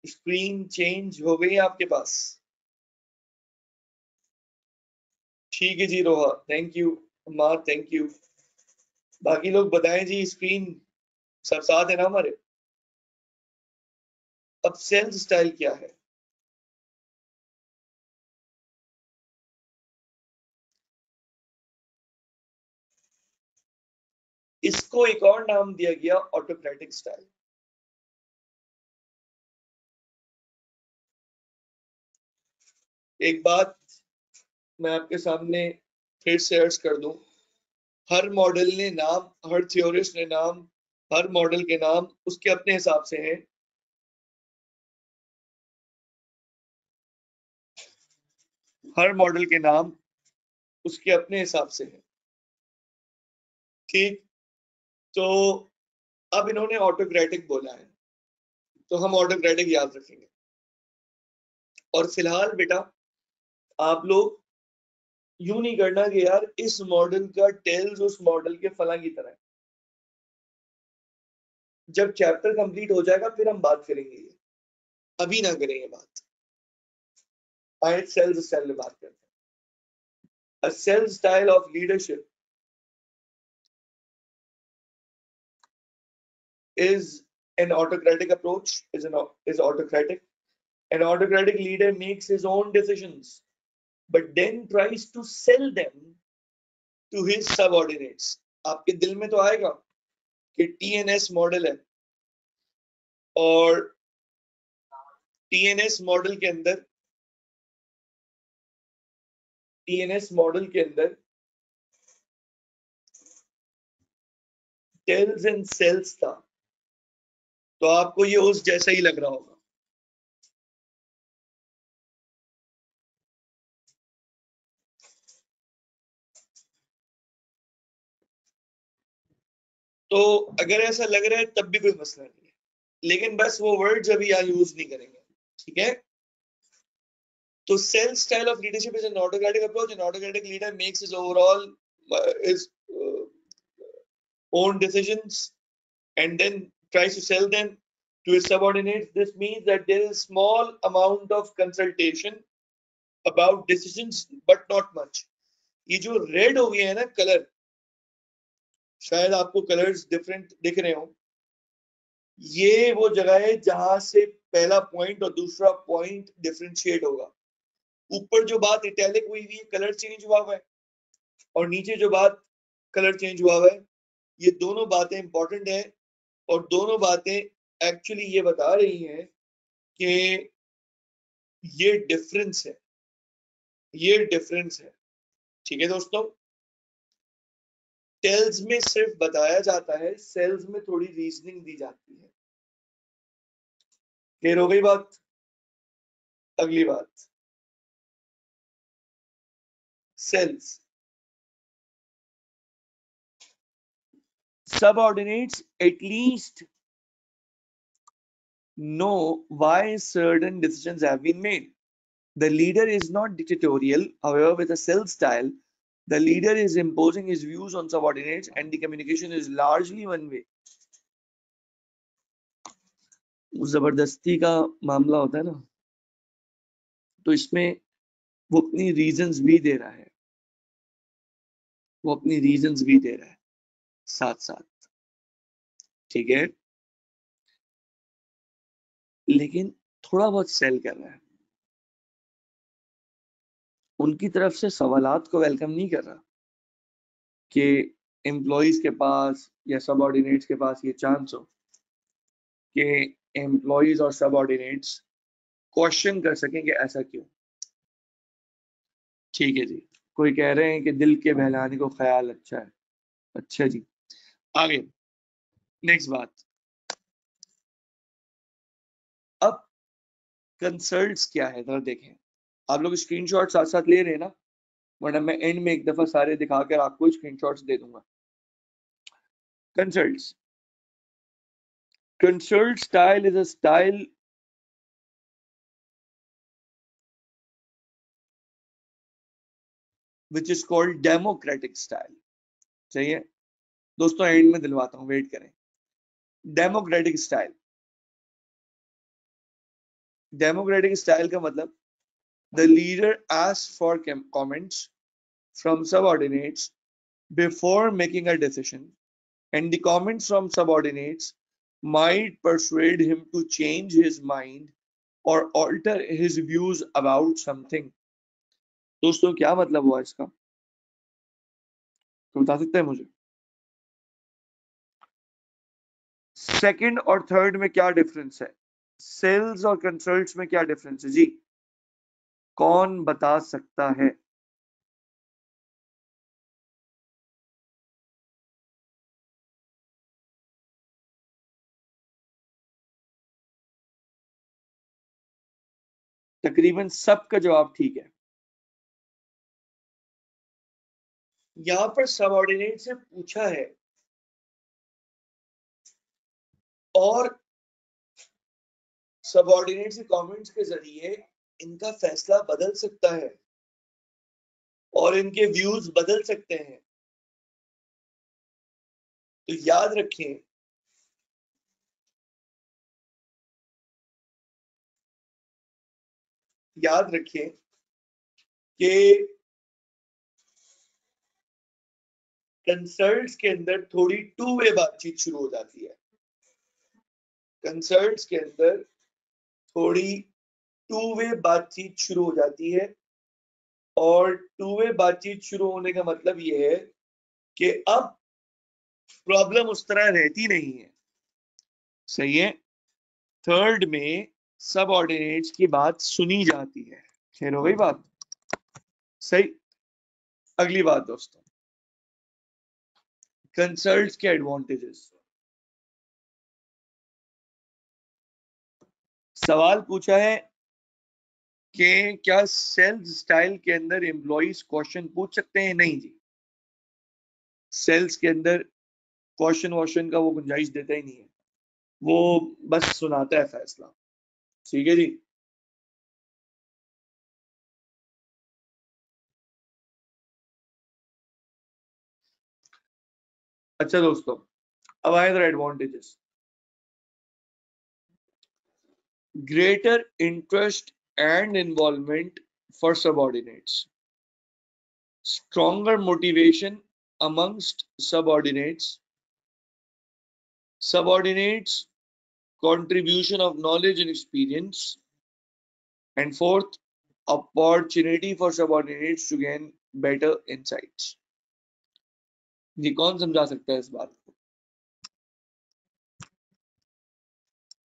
स्क्रीन चेंज हो गई आपके पास? ठीक है जी, Roha thank you ma'am thank you बाकी लोग बताएँ जी स्क्रीन सब साथ है ना हमारे? अब सेल्स स्टाइल क्या है? इसको एक और नाम दिया गया ऑटोक्रेटिक स्टाइल एक बात मैं आपके सामने फिर से अर्ज़ कर दूँ। हर मॉडल ने नाम, हर थ्योरिस्ट ने नाम, हर मॉडल के नाम उसके अपने हिसाब से हैं। हर मॉडल के नाम उसके अपने हिसाब से हैं। ठीक? तो अब इन्होंने ऑटोक्रेटिक बोला है। तो हम ऑटोक्रेटिक याद रखेंगे। और फ़िलहाल बेटा आप लोग यूँ नहीं करना कि यार इस मॉडल का टेल्स उस मॉडल के फला की तरह जब चैप्टर कंप्लीट हो जाएगा, फिर हम बात करेंगे ये। अभी ना करेंगे बात। आए सेल्स स्टाइल में बात करते हैं। Sell style of leadership is an autocratic approach, is an is autocratic. An autocratic leader makes his own decisions. But then tries to sell them to his subordinates. आपके दिल में तो आएगा कि टीएनएस मॉडल है और टीएनएस मॉडल के अंदर टीएनएस मॉडल के अंदर टेल्स एंड सेल्स था। तो आपको ये उस जैसा ही लग रहा होगा। तो अगर ऐसा लग रहा है, तब भी कोई मसला नहीं है। लेकिन बस वो वर्ड जब यहाँ यूज़ नहीं करेंगे, ठीक है? तो self style of leadership is an autocratic approach an autocratic leader makes his overall his own decision and then tries to sell them to his subordinate this means that there is small amount of consultation about decision but not much ये जो रेड हो गया है ना कलर शायद आपको कलर्स डिफरेंट दिख रहे हो। ये वो जगह है जहाँ से पहला पॉइंट और दूसरा पॉइंट डिफरेंशिएट होगा। ऊपर जो बात इटैलिक हुई हुई कलर चेंज हुआ हुआ है। और नीचे जो बात कलर चेंज हुआ हुआ है, ये दोनों बातें इंपॉर्टेंट है और दोनों बातें एक्चुअली ये बता रही हैं कि ये डिफरेंस है। ये डिफरेंस है। ठीक है दोस्तों? टेल्स में सिर्फ़ बताया जाता है सेल्स में थोड़ी रीजनिंग दी जाती है। क्लियर हो गई बात? अगली बात। Sells subordinates at least know why certain decision made the leader is not dictatorial with sells style the leader is imposing his views on subordinates and the communication is largely one way. ज़बरदस्ती का मामला होता है ना तो इसमें वो अपनी रीजंस भी दे रहा है वो अपनी रीजंस भी दे रहा है साथ साथ ठीक है लेकिन थोड़ा बहुत सेल कर रहा है उनकी तरफ़ से सवालात को वेलकम नहीं कर रहा कि एम्प्लॉयज़ के पास या सबऑर्डिनेट्स के पास ये चांस हो कि एम्प्लॉयज़ और सबऑर्डिनेट्स क्वेश्चन कर सकें कि ऐसा क्यों? ठीक है जी। कोई कह रहे हैं कि दिल के बहलाने को ख्याल अच्छा है। अच्छा जी। आगे। नेक्स्ट बात। अब कंसल्ट क्या है? जरा देखें। आप लोग स्क्रीनशॉट साथ साथ ले रहे हैं ना? वरना मैं एंड में एक दफ़ा सारे दिखाकर आपको स्क्रीनशॉट्स दे दूँगा। Consult consult style is a style which is called democratic style चाहिए दोस्तों एंड में दिलवाता हूँ वेट करें। डेमोक्रेटिक स्टाइल डेमोक्रेटिक स्टाइल का मतलब the leader asks for comments from subordinates before making a decision and the comments from subordinates might persuade him to change his mind or alter his views about something दोस्तों क्या मतलब हुआ इसका तो बता सकते हैं मुझे सेकंड और थर्ड में क्या डिफरेंस है सेल्स और कंसल्ट में क्या डिफरेंस है जी कौन बता सकता है? तकरीबन सबका जवाब ठीक है। यहाँ पर सबऑर्डिनेट से पूछा है, और सबऑर्डिनेट के कमेंट्स के ज़रिए इनका फैसला बदल सकता है। और इनके व्यूज़ बदल सकते हैं। तो याद रखें याद रखें कि कंसर्ट्स के अंदर थोड़ी टू वे बातचीत शुरू हो जाती है। कंसल्ट के अंदर थोड़ी टू वे बातचीत शुरू हो जाती है। और टू वे बातचीत शुरू होने का मतलब ये है कि अब प्रॉब्लम उस तरह रहती नहीं है। सही है? थर्ड में सब ऑर्डिनेट्स की बात सुनी जाती है। खैर, हो गई बात? सही। अगली बात दोस्तों। कंसल्ट के एडवांटेजेस सवाल पूछा है कि क्या सेल्स स्टाइल के अंदर एम्प्लॉज क्वेश्चन पूछ सकते हैं? नहीं जी। सेल्स के अंदर क्वेश्चन वॉश्चन का वो गुंजाइश देता ही नहीं है। वो बस सुनाता है फैसला। ठीक है जी? अच्छा दोस्तों, अब आए इधर advantages greater interest and involvement for subordinates stronger motivation amongst subordinates subordinates contribution of knowledge and experience and fourth opportunity for subordinates to gain better insights जी कौन समझा सकता है इस बात को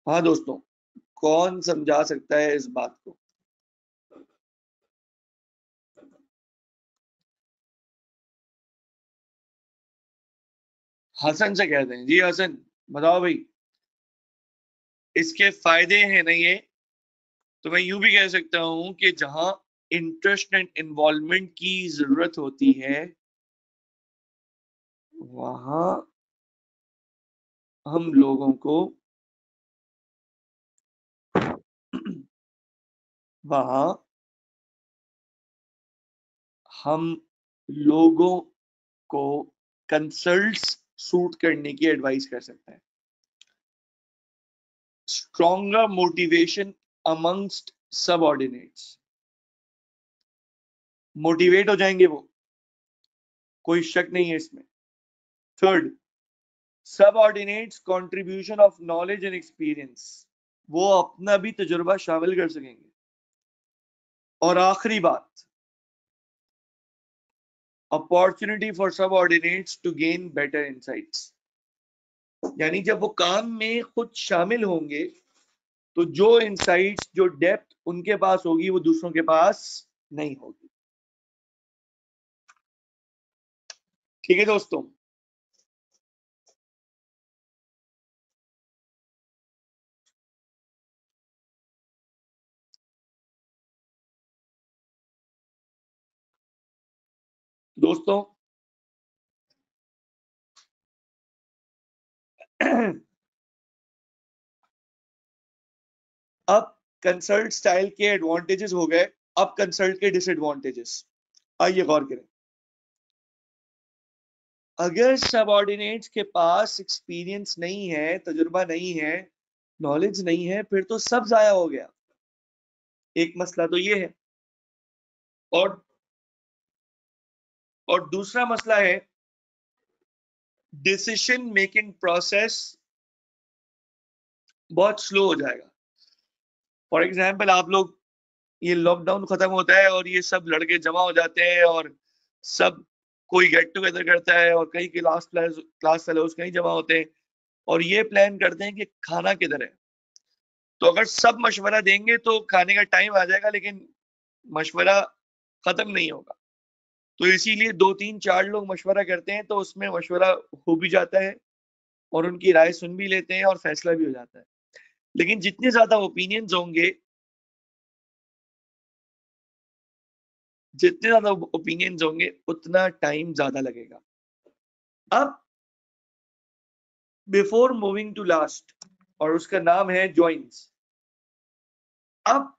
हाँ दोस्तों कौन समझा सकता है इस बात को हसन से कहते हैं। जी हसन, बताओ भाई। इसके फ़ायदे हैं ना ये तो मैं यूँ भी कह सकता हूँ कि जहाँ इंटरेस्ट एंड इन्वॉल्वमेंट की ज़रूरत होती है, वहाँ हम लोगों को वहाँ हम लोगों को कंसल्ट सूट करने की एडवाइस कर सकते हैं। Stronger motivation amongst subordinates motivate हो जाएँगे वो। कोई शक नहीं है इसमें। Third subordinates contribution of knowledge and experience वो अपना भी तजुर्बा शामिल कर सकेंगे। और आखिरी बात opportunity for subordinates to gain better insights यानी जब वो काम में खुद शामिल होंगे तो जो इंसाइट्स जो डेप्थ उनके पास होगी, वो दूसरों के पास नहीं होगी। ठीक है दोस्तों? दोस्तों, अब कंसल्ट स्टाइल के एडवांटेजेस हो गए, अब कंसल्ट के डिसएडवांटेजेस आइए गौर करें। अगर सबऑर्डिनेट्स के पास एक्सपीरियंस नहीं है, तजुर्बा नहीं है नॉलेज नहीं है, फिर तो सब जाया हो गया। एक मसला तो ये है। और और दूसरा मसला है डिसीशन मेकिंग प्रोसेस बहुत स्लो हो जाएगा। फॉर एग्ज़ाम्पल आप लोग, ये लॉकडाउन खत्म होता है और ये सब लड़के जमा हो जाते हैं और सब कोई गेट टुगेदर करता है और कहीं क्लास क्लास फेलोज कहीं जमा होते हैं और ये प्लान करते हैं कि खाना किधर है। तो अगर सब मशवरा देंगे तो खाने का टाइम आ जाएगा, लेकिन मशवरा खत्म नहीं होगा। तो इसीलिए दो तीन चार लोग मशवरा करते हैं तो उसमें मशवरा हो भी जाता है और उनकी राय सुन भी लेते हैं और फैसला भी हो जाता है। लेकिन जितने ज़्यादा ओपिनियंस होंगे जितने ज़्यादा ओपिनियंस होंगे, उतना टाइम ज़्यादा लगेगा। अब बिफोर मूविंग टू लास्ट और उसका नाम है ज्वाइंस अब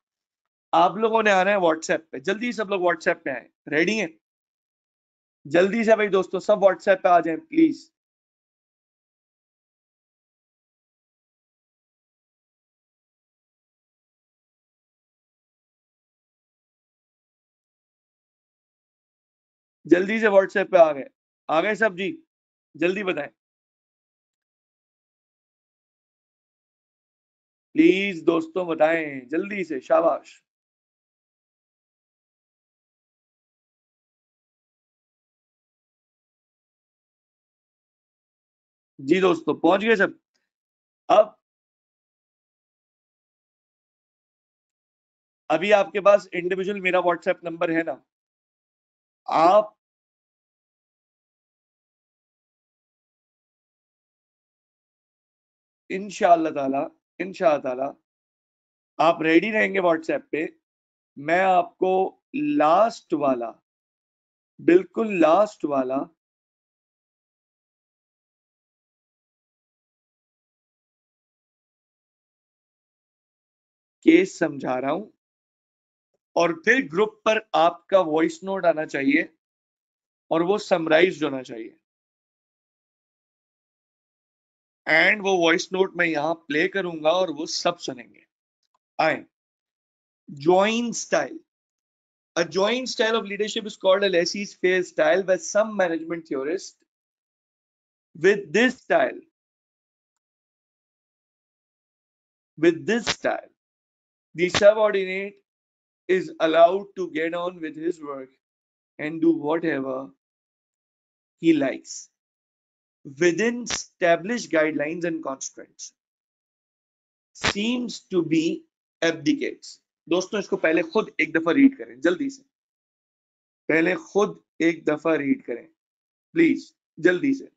आप लोगों ने आना है व्हाट्सएप पे। जल्दी सब लोग व्हाट्सएप पे आए। रेडी हैं? जल्दी से भाई दोस्तों, सब व्हाट्सएप पे आ जाएँ प्लीज़ जल्दी से व्हाट्सएप पे आ गए। आ गए सब जी? जल्दी बताएँ। प्लीज़ दोस्तों, बताएँ। जल्दी से, शाबाश। जी दोस्तों, पहुँच गए सब। अब अभी आपके पास इंडिविजुअल मेरा व्हाट्सएप नंबर है ना। आप इनशाला ताला इनशाला ताला, आप रेडी रहेंगे व्हाट्सएप पे। मैं आपको लास्ट वाला, बिल्कुल लास्ट वाला केस समझा रहा हूँ। और फिर ग्रुप पर आपका वॉइस नोट आना चाहिए और वो समराइज होना चाहिए। एंड वो वॉइस नोट मैं यहाँ प्ले करूँगा और वो सब सुनेंगे। आए। Join style a join style of leadership is called laissez style by some management theorist with this style with this style the subordinate is allowed to get on with his work and do whatever he likes within established guidelines and constraints seems to be abdicates दोस्तों इसको पहले खुद एक दफ़ा रीड करें जल्दी से पहले खुद एक दफ़ा रीड करें प्लीज़ जल्दी से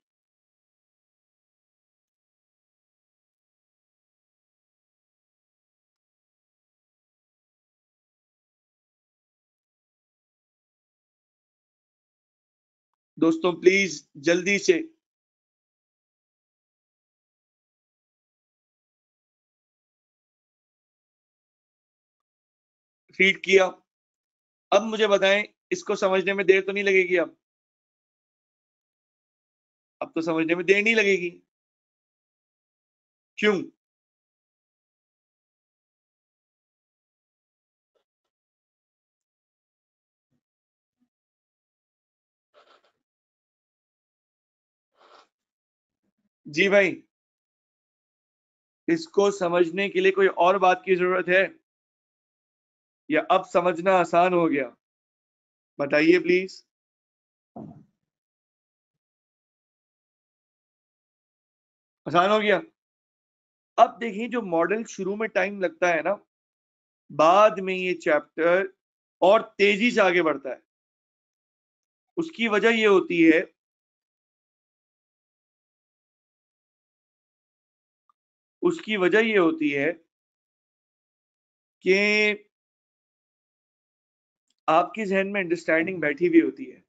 दोस्तों प्लीज़ जल्दी से। रीड किया। अब मुझे बताएँ, इसको समझने में देर तो नहीं लगेगी अब। अब तो समझने में देर नहीं लगेगी। क्यों? जी भाई, इसको समझने के लिए कोई और बात की ज़रूरत है? या अब समझना आसान हो गया? बताइए प्लीज़ आसान हो गया? अब देखिए, जो मॉडल शुरू में टाइम लगता है ना, बाद में ये चैप्टर और तेज़ी से आगे बढ़ता है। उसकी वजह ये होती है उसकी वजह ये होती है कि आपके जहन में अंडरस्टैंडिंग बैठी हुई होती है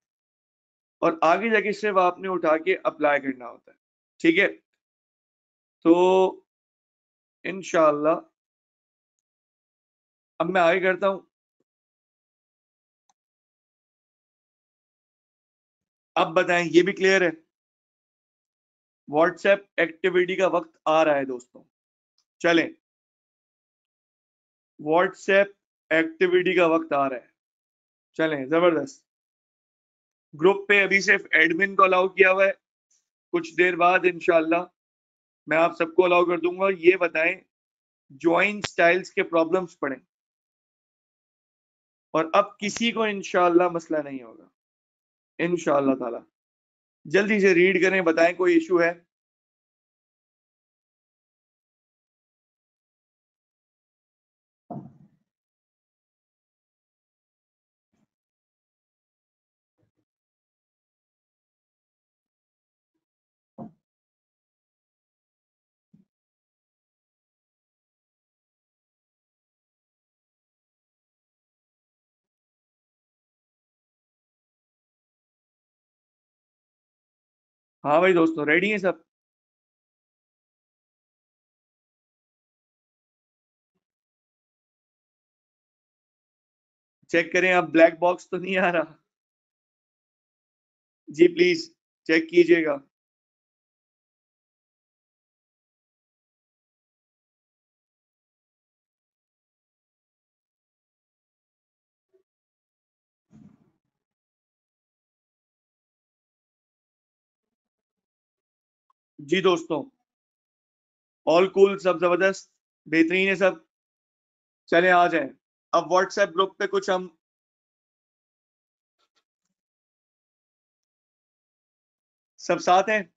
और आगे जाके सिर्फ़ आपने उठा के अप्लाई करना होता है, ठीक है? तो इनशाला अब मैं आगे करता हूँ। अब बताएँ, ये भी क्लियर है? व्हाट्सएप एक्टिविटी का वक्त आ रहा है दोस्तों। चलें। व्हाट्सएप एक्टिविटी का वक्त आ रहा है। चलें, ज़बरदस्त। ग्रुप पे अभी सिर्फ़ एडमिन को अलाउ किया हुआ है। कुछ देर बाद इनशाला मैं आप सबको अलाउ कर दूँगा, ये बताएँ ज्वाइन स्टाइल्स के प्रॉब्लम्स पढ़ें। और अब किसी को इनशाला मसला नहीं होगा। इनशाला ताला। जल्दी से रीड करें बताएँ कोई इशू है। हाँ भाई दोस्तों रेडी हैं सब? चेक करें आप ब्लैक बॉक्स तो नहीं आ रहा। जी प्लीज़ चेक कीजिएगा। जी दोस्तों ऑल कूल सब ज़बरदस्त, बेहतरीन है सब। चले, आ जाए। अब व्हाट्सएप ग्रुप पे कुछ हम सब साथ हैं?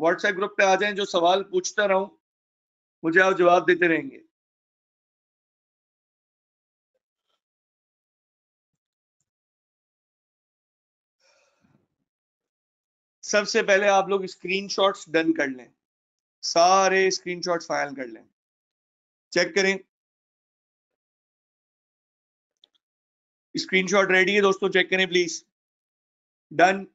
व्हाट्सएप ग्रुप पे आ जाएँ, जो सवाल पूछता रहूँ, मुझे आप जवाब देते रहेंगे। सबसे पहले आप लोग स्क्रीनशॉट्स डन कर लें। सारे स्क्रीनशॉट्स फ़ाइल कर लें। चेक करें। स्क्रीनशॉट रेडी है दोस्तों चेक करें प्लीज़ डन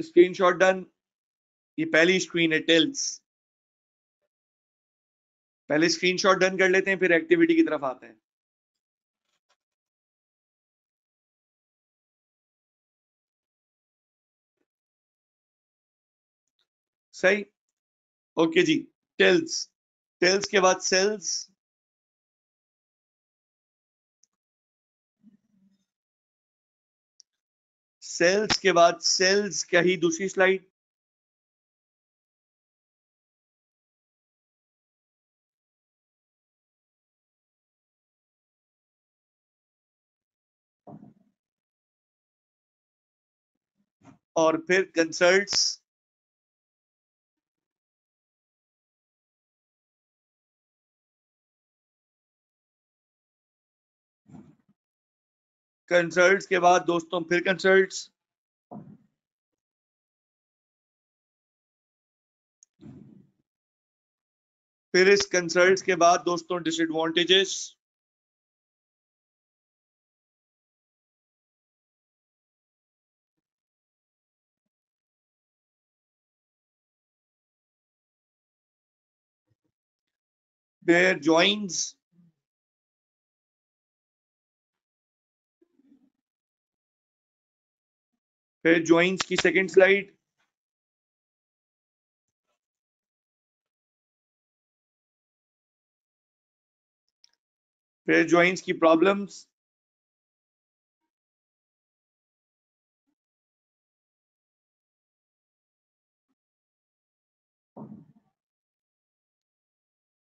स्क्रीनशॉट डन ये पहली स्क्रीन है टेल्स पहले स्क्रीनशॉट डन कर लेते हैं, फिर एक्टिविटी की तरफ़ आते हैं। सही? ओके जी टेल्स टेल्स के बाद सेल्स सेल्स के बाद सेल्स क्या ही दूसरी स्लाइड और फिर कंसल्ट्स कंसल्ट्स के बाद दोस्तों फिर कंसल्ट्स फिर इस कंसल्ट्स के बाद दोस्तों disadvantages where joins where joins की second slide where joins की problems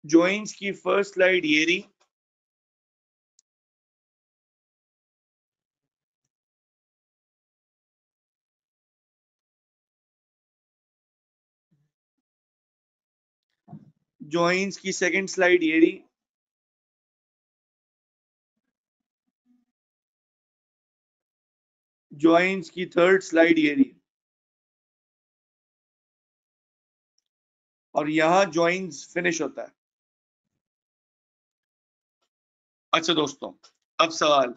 ज्वाइंट्स की फ़र्स्ट स्लाइड ये रही। ज्वाइंट्स की सेकंड स्लाइड ये रही। ज्वाइंट्स की थर्ड स्लाइड ये रही। और यहाँ ज्वाइंट्स फिनिश होता है। अच्छा दोस्तों अब सवाल।